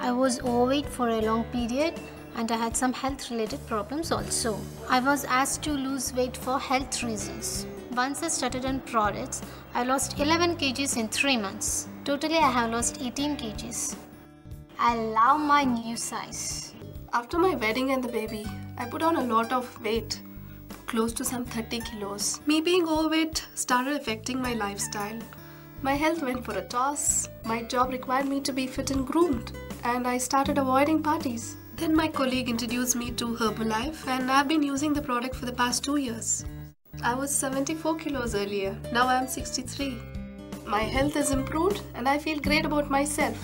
I was overweight for a long period and I had some health related problems also. I was asked to lose weight for health reasons. Once I started on products, I lost 11 kgs in 3 months. Totally, I have lost 18 kgs. I love my new size. After my wedding and the baby, I put on a lot of weight, close to some 30 kilos. Me being overweight started affecting my lifestyle. My health went for a toss. My job required me to be fit and groomed, and I started avoiding parties. Then my colleague introduced me to Herbalife and I've been using the product for the past two years. I was 74 kilos earlier, now I'm 63. My health has improved and I feel great about myself.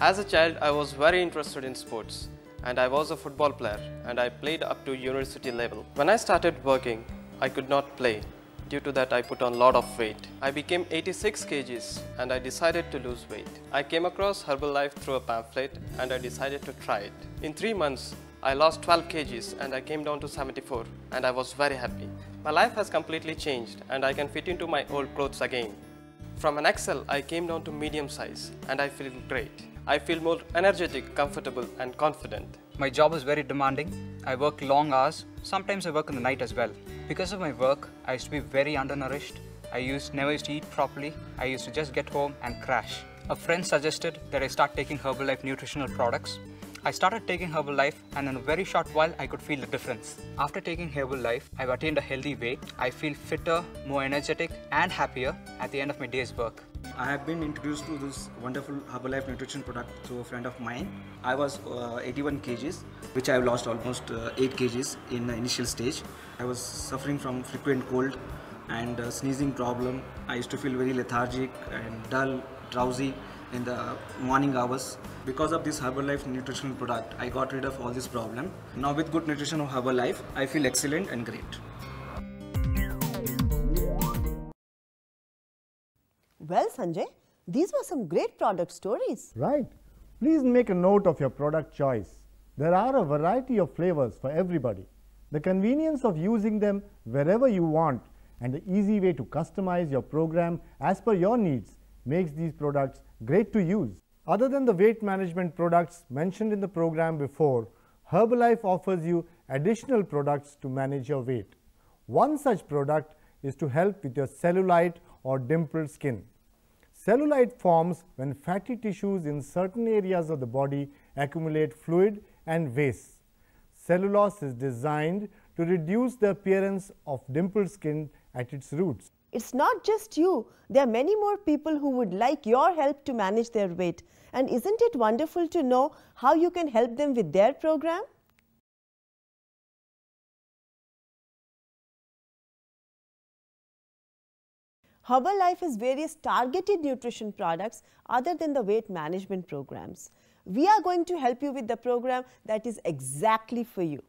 As a child, I was very interested in sports and I was a football player and I played up to university level. When I started working, I could not play. Due to that, I put on a lot of weight. I became 86 kgs and I decided to lose weight. I came across Herbalife through a pamphlet and I decided to try it. In three months, I lost 12 kgs and I came down to 74 and I was very happy. My life has completely changed and I can fit into my old clothes again. From an XL, I came down to medium size and I feel great. I feel more energetic, comfortable and confident. My job is very demanding. I work long hours. Sometimes I work in the night as well. Because of my work, I used to be very undernourished. I used never used to eat properly. I used to just get home and crash. A friend suggested that I start taking Herbalife nutritional products. I started taking Herbalife and in a very short while I could feel the difference. After taking Herbalife, I've attained a healthy weight. I feel fitter, more energetic and happier at the end of my day's work. I have been introduced to this wonderful Herbalife nutrition product through a friend of mine. I was uh, 81 kgs, which I have lost almost uh, 8 kgs in the initial stage. I was suffering from frequent cold and uh, sneezing problem. I used to feel very lethargic and dull, drowsy in the morning hours. Because of this Herbalife nutritional product, I got rid of all this problem. Now with good nutrition of Herbalife, I feel excellent and great. Well, Sanjay, these were some great product stories. Right. Please make a note of your product choice. There are a variety of flavors for everybody. The convenience of using them wherever you want and the easy way to customize your program as per your needs makes these products great to use. Other than the weight management products mentioned in the program before, Herbalife offers you additional products to manage your weight. One such product is to help with your cellulite or dimpled skin. Cellulite forms when fatty tissues in certain areas of the body accumulate fluid and waste. Cellu-Loss is designed to reduce the appearance of dimpled skin at its roots. It's not just you. There are many more people who would like your help to manage their weight. And isn't it wonderful to know how you can help them with their program? Herbalife has various targeted nutrition products other than the weight management programs. We are going to help you with the program that is exactly for you.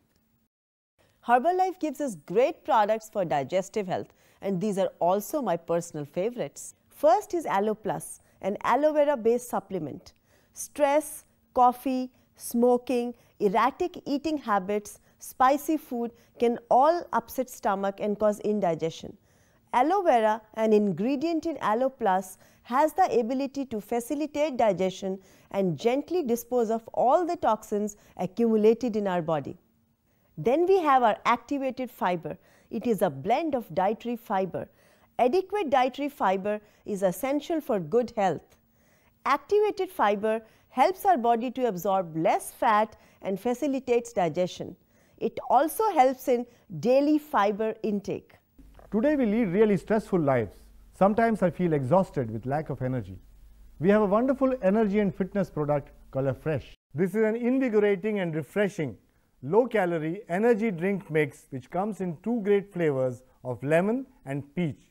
Herbalife gives us great products for digestive health and these are also my personal favorites. First is Aloe Plus, an aloe vera based supplement. Stress, coffee, smoking, erratic eating habits, spicy food can all upset stomach and cause indigestion. Aloe vera, an ingredient in Aloe Plus, has the ability to facilitate digestion and gently dispose of all the toxins accumulated in our body. Then we have our activated fiber. It is a blend of dietary fiber. Adequate dietary fiber is essential for good health. Activated fiber helps our body to absorb less fat and facilitates digestion. It also helps in daily fiber intake. Today we lead really stressful lives. Sometimes I feel exhausted with lack of energy. We have a wonderful energy and fitness product called Fresh. This is an invigorating and refreshing low-calorie energy drink mix which comes in two great flavors of lemon and peach.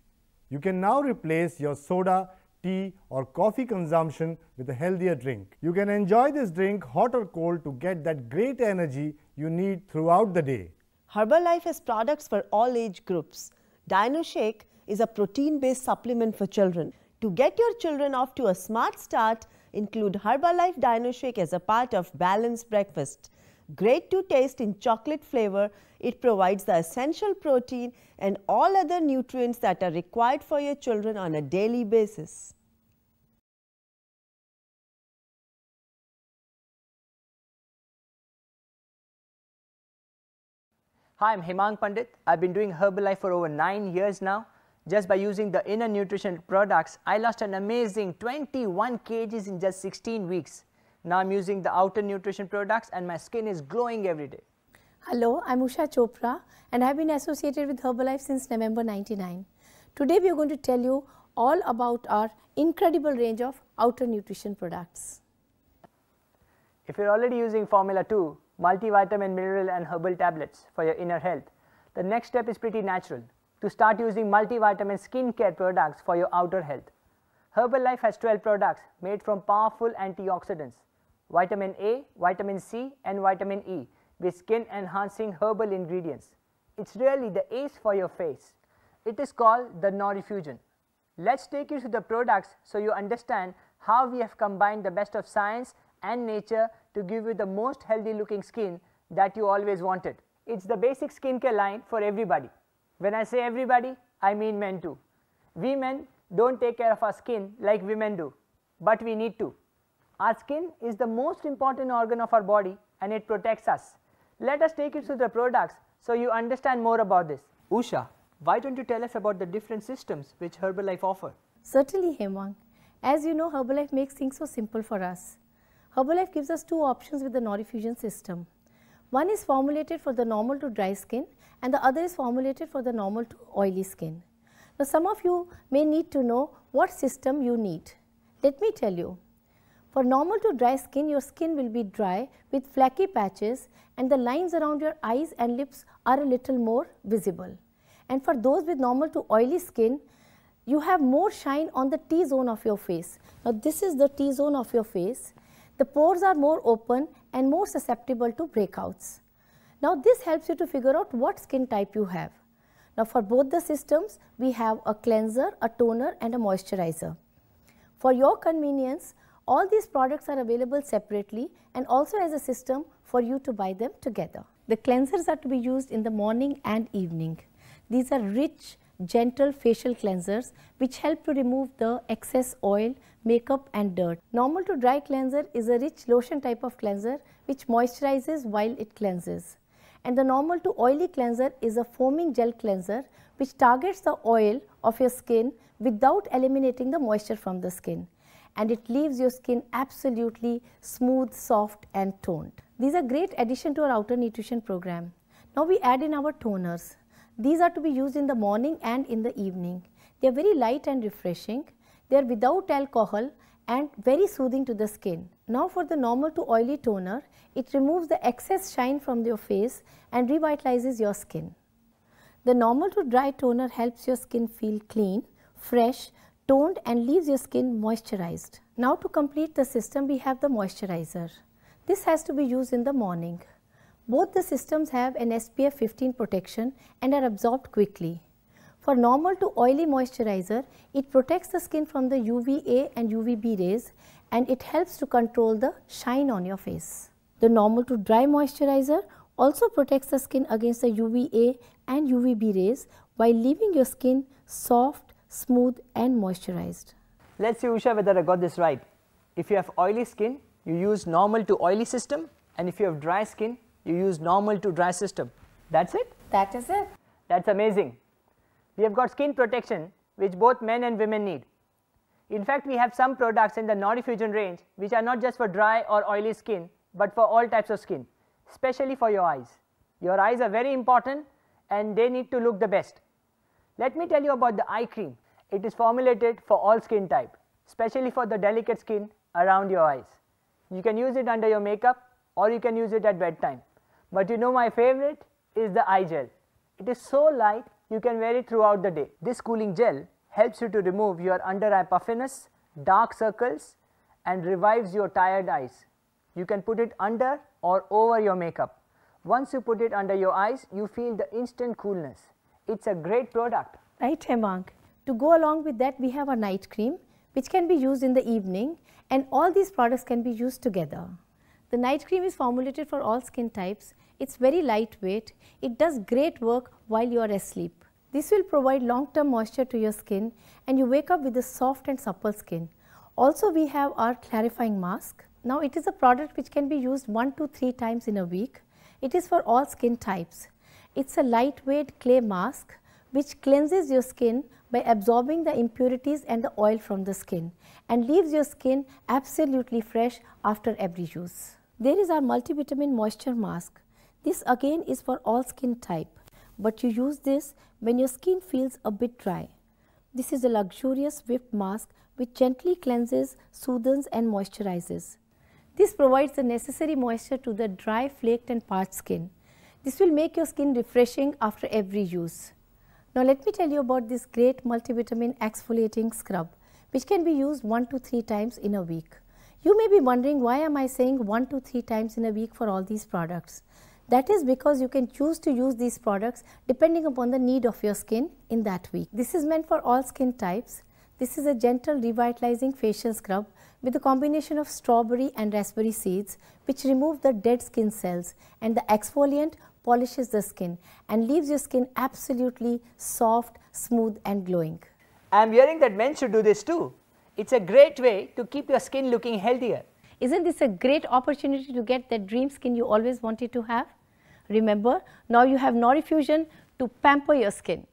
You can now replace your soda, tea or coffee consumption with a healthier drink. You can enjoy this drink hot or cold to get that great energy you need throughout the day. Herbalife has products for all age groups. Dino Shake is a protein-based supplement for children. To get your children off to a smart start, include Herbalife Dino Shake as a part of balanced breakfast. Great to taste in chocolate flavor, it provides the essential protein and all other nutrients that are required for your children on a daily basis. Hi, I'm Hemang Pandit. I've been doing Herbalife for over 9 years now. Just by using the inner nutrition products, I lost an amazing 21 kgs in just 16 weeks. Now I'm using the outer nutrition products and my skin is glowing every day. Hello, I'm Usha Chopra and I've been associated with Herbalife since November 99. Today we are going to tell you all about our incredible range of outer nutrition products. If you're already using Formula 2, multivitamin, mineral and herbal tablets for your inner health, the next step is pretty natural to start using multivitamin skincare products for your outer health. Herbalife has 12 products made from powerful antioxidants, vitamin A, vitamin C and vitamin E with skin enhancing herbal ingredients. It's really the ace for your face. It is called the NouriFusion. Let's take you to the products so you understand how we have combined the best of science and nature to give you the most healthy looking skin that you always wanted. It's the basic skincare line for everybody. When I say everybody, I mean men too. We men don't take care of our skin like women do, but we need to. Our skin is the most important organ of our body and it protects us. Let us take you through the products so you understand more about this. Usha, why don't you tell us about the different systems which Herbalife offer? Certainly, Hemang. As you know, Herbalife makes things so simple for us. Herbalife gives us two options with the NouriFusion system. One is formulated for the normal to dry skin and the other is formulated for the normal to oily skin. Now some of you may need to know what system you need. Let me tell you. For normal to dry skin, your skin will be dry with flaky patches and the lines around your eyes and lips are a little more visible. And for those with normal to oily skin, you have more shine on the T-zone of your face. Now this is the T-zone of your face the pores are more open and more susceptible to breakouts. Now this helps you to figure out what skin type you have. Now for both the systems, we have a cleanser, a toner and a moisturizer. For your convenience, all these products are available separately and also as a system for you to buy them together. The cleansers are to be used in the morning and evening. These are rich, gentle facial cleansers which help to remove the excess oil, makeup and dirt. Normal to dry cleanser is a rich lotion type of cleanser which moisturizes while it cleanses. And the normal to oily cleanser is a foaming gel cleanser which targets the oil of your skin without eliminating the moisture from the skin. And it leaves your skin absolutely smooth, soft and toned. These are great addition to our outer nutrition program. Now we add in our toners. These are to be used in the morning and in the evening. They are very light and refreshing. They are without alcohol and very soothing to the skin. Now for the normal to oily toner, it removes the excess shine from your face and revitalizes your skin. The normal to dry toner helps your skin feel clean, fresh, toned and leaves your skin moisturized. Now to complete the system, we have the moisturizer. This has to be used in the morning. Both the systems have an SPF 15 protection and are absorbed quickly. For normal to oily moisturizer, it protects the skin from the UVA and UVB rays and it helps to control the shine on your face. The normal to dry moisturizer also protects the skin against the UVA and UVB rays while leaving your skin soft, smooth and moisturized. Let's see Usha whether I got this right. If you have oily skin, you use normal to oily system and if you have dry skin, you use normal to dry system. That's it? That is it. That's amazing. We have got skin protection which both men and women need. In fact, we have some products in the NouriFusion range which are not just for dry or oily skin but for all types of skin, especially for your eyes. Your eyes are very important and they need to look the best. Let me tell you about the eye cream. It is formulated for all skin type, especially for the delicate skin around your eyes. You can use it under your makeup or you can use it at bedtime. But you know my favorite is the eye gel. It is so light you can wear it throughout the day. This cooling gel helps you to remove your under eye puffiness, dark circles and revives your tired eyes. You can put it under or over your makeup. Once you put it under your eyes, you feel the instant coolness. It's a great product. Right, Hemang. To go along with that, we have a night cream which can be used in the evening and all these products can be used together. The night cream is formulated for all skin types. It's very lightweight. It does great work while you are asleep. This will provide long-term moisture to your skin and you wake up with a soft and supple skin. Also, we have our clarifying mask. Now, it is a product which can be used one to three times in a week. It is for all skin types. It's a lightweight clay mask which cleanses your skin by absorbing the impurities and the oil from the skin and leaves your skin absolutely fresh after every use. There is our multivitamin moisture mask. This again is for all skin type, but you use this when your skin feels a bit dry. This is a luxurious whipped mask which gently cleanses, soothes and moisturizes. This provides the necessary moisture to the dry, flaked and parched skin. This will make your skin refreshing after every use. Now let me tell you about this great multivitamin exfoliating scrub which can be used 1 to 3 times in a week. You may be wondering why am I saying 1 to 3 times in a week for all these products. That is because you can choose to use these products depending upon the need of your skin in that week. This is meant for all skin types. This is a gentle revitalizing facial scrub with a combination of strawberry and raspberry seeds which remove the dead skin cells and the exfoliant polishes the skin and leaves your skin absolutely soft, smooth and glowing. I am hearing that men should do this too. It's a great way to keep your skin looking healthier. Isn't this a great opportunity to get that dream skin you always wanted to have? Remember, now you have NouriFusion to pamper your skin.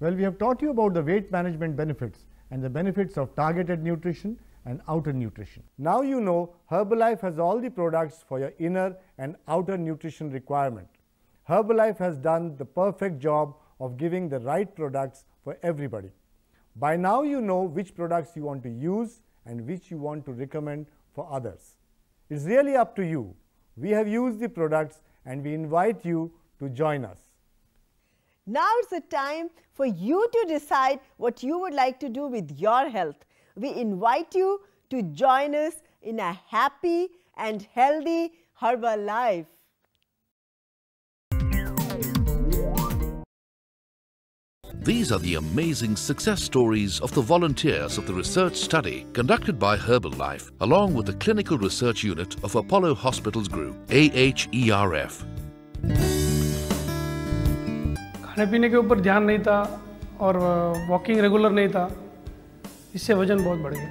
Well, we have taught you about the weight management benefits and the benefits of targeted nutrition and outer nutrition. Now you know Herbalife has all the products for your inner and outer nutrition requirement. Herbalife has done the perfect job of giving the right products for everybody. By now you know which products you want to use and which you want to recommend for others. It's really up to you. We have used the products and we invite you to join us. Now it's the time for you to decide what you would like to do with your health. We invite you to join us in a happy and healthy herbal life. These are the amazing success stories of the volunteers of the research study conducted by Herbalife along with the clinical research unit of Apollo Hospitals Group, AHERF. खाने पीने के ऊपर ध्यान नहीं था और walking regular नहीं था इससे वज़न बहुत बढ़ गया।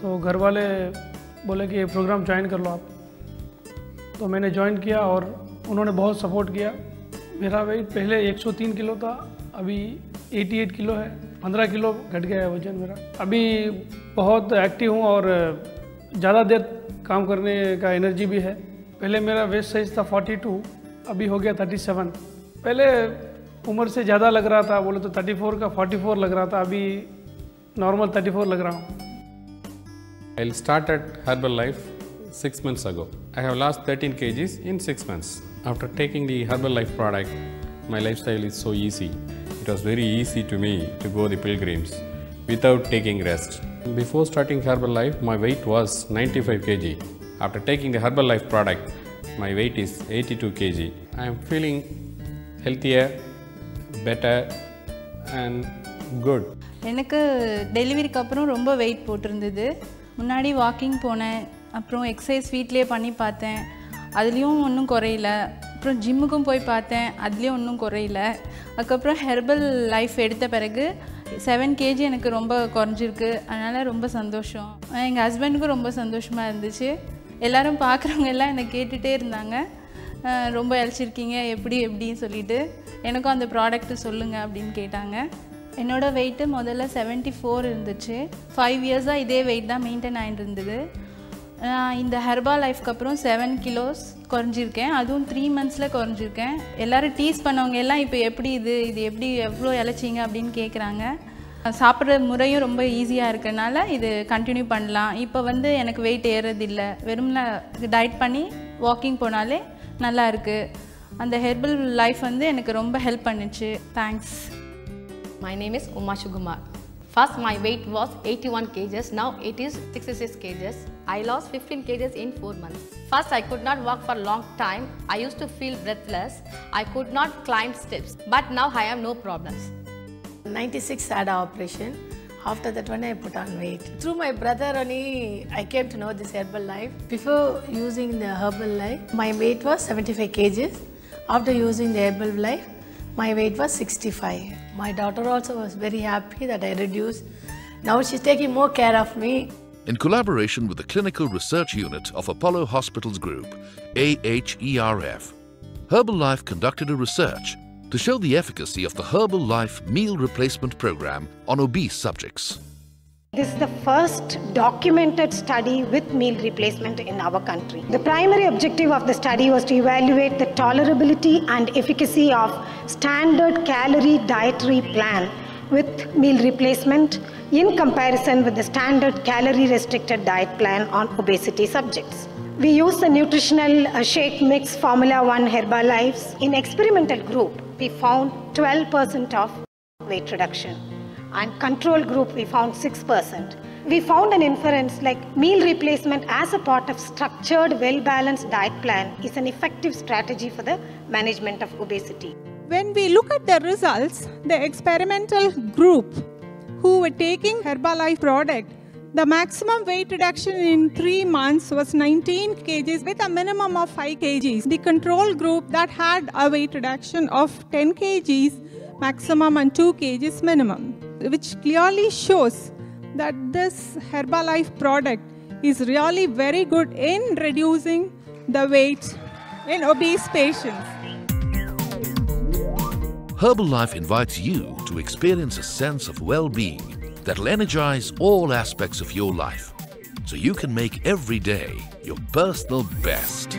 तो घर वाले बोले कि प्रोग्राम ज्वाइन कर लो आप। तो मैंने ज्वाइन किया और उन्होंने बहुत सपोर्ट किया। मेरा वेट पहले 103 किलो था, अभी 88 किलो है। 15 किलो घट गया है वज़न मेरा। अभी बहुत एक्टिव हूँ और ज़्यादा देर काम करने का एनर्जी भी है। पहले मेरा वेस्ट साइज़ था 42 अभी हो गया 37 पहले उम्र से ज़्यादा लग रहा था, बोले तो 34 का 44 लग रहा था। अभी normal 34 lagram. I'll start at Herbalife 6 months ago. I have lost 13 kgs in 6 months. After taking the Herbalife product, my lifestyle is so easy. It was very easy to me to go the pilgrims without taking rest. Before starting Herbalife, my weight was 95 kg. After taking the Herbalife product, my weight is 82 kg. I am feeling healthier, better and good. எனக்கு டெலிவரிக்கு அப்புறம் ரொம்ப wait போட்டிருந்தது. முன்னாடி walking போனேன். அப்புறம் exercise வீட்லேயே பண்ணி பார்த்தேன். அதுலேயும் ஒன்றும் குறையில. அப்புறம் ஜிம்முக்கும் போய் பார்த்தேன். அதுலேயும் ஒன்றும் குறையில. அதுக்கப்புறம் ஹெர்பல் லைஃப் எடுத்த பிறகு செவன் கேஜி எனக்கு ரொம்ப குறைஞ்சிருக்கு. அதனால் ரொம்ப சந்தோஷம். எங்கள் ஹஸ்பண்டுக்கும் ரொம்ப சந்தோஷமாக இருந்துச்சு. எல்லோரும் பார்க்குறவங்க எல்லாம் என்னை கேட்டுகிட்டே இருந்தாங்க. ரொம்ப இழைச்சிருக்கீங்க எப்படி எப்படின்னு சொல்லிட்டு. எனக்கும் அந்த ப்ராடக்ட்டு சொல்லுங்கள் அப்படின்னு கேட்டாங்க. என்னோடய வெயிட்டு முதல்ல 74 ஃபோர் இருந்துச்சு ஃபைவ் இயர்ஸாக இதே வெயிட் தான் மெயின்டைன் ஆகிட்டு இருந்தது இந்த ஹெர்பா லைஃப்க்கு அப்புறம் செவன் கிலோஸ் குறைஞ்சிருக்கேன். அதுவும் த்ரீ மந்த்ஸில் குறைஞ்சிருக்கேன். எல்லோரும் டீஸ் பண்ணவங்க எல்லாம் இப்போ எப்படி இது? இது எப்படி எவ்வளோ இழைச்சிங்க அப்படின்னு கேட்குறாங்க சாப்பிட்ற முறையும் ரொம்ப ஈஸியாக இருக்கிறனால இது கண்டினியூ பண்ணலாம். இப்போ வந்து எனக்கு வெயிட் ஏறதில்லை. வெறும்னா டயட் பண்ணி வாக்கிங் போனாலே நல்லா இருக்குது அந்த ஹெர்பல் லைஃப் வந்து எனக்கு ரொம்ப ஹெல்ப் பண்ணுச்சு. Thanks My name is Uma Shugumar. First, my weight was 81 kgs. Now it is 66 kgs. I lost 15 kgs in 4 months. First, I could not walk for a long time. I used to feel breathless. I could not climb steps. But now I have no problems. 96 had an operation. After that one I put on weight. Through my brother only I came to know this Herbalife. Before using the Herbalife, my weight was 75 kgs. After using the herbal life, my weight was 65. My daughter also was very happy that I reduced. Now she's taking more care of me. In collaboration with the Clinical Research Unit of Apollo Hospitals Group, AHERF, Herbalife conducted a research to show the efficacy of the Herbalife Meal Replacement Program on obese subjects. This is the first documented study with meal replacement in our country. The primary objective of the study was to evaluate the tolerability and efficacy of standard calorie dietary plan with meal replacement in comparison with the standard calorie restricted diet plan on obesity subjects. We used the nutritional uh, shake mix Formula 1 Herbalife. In experimental group, we found 12% of weight reduction and control group we found 6%. We found an inference like meal replacement as a part of structured well-balanced diet plan is an effective strategy for the management of obesity. When we look at the results, the experimental group who were taking Herbalife product, the maximum weight reduction in three months was 19 kgs with a minimum of 5 kgs. The control group that had a weight reduction of 10 kgs maximum and 2 kgs minimum, which clearly shows that this Herbalife product is really very good in reducing the weight in obese patients. Herbalife invites you to experience a sense of well-being that'll energize all aspects of your life so you can make every day your personal best.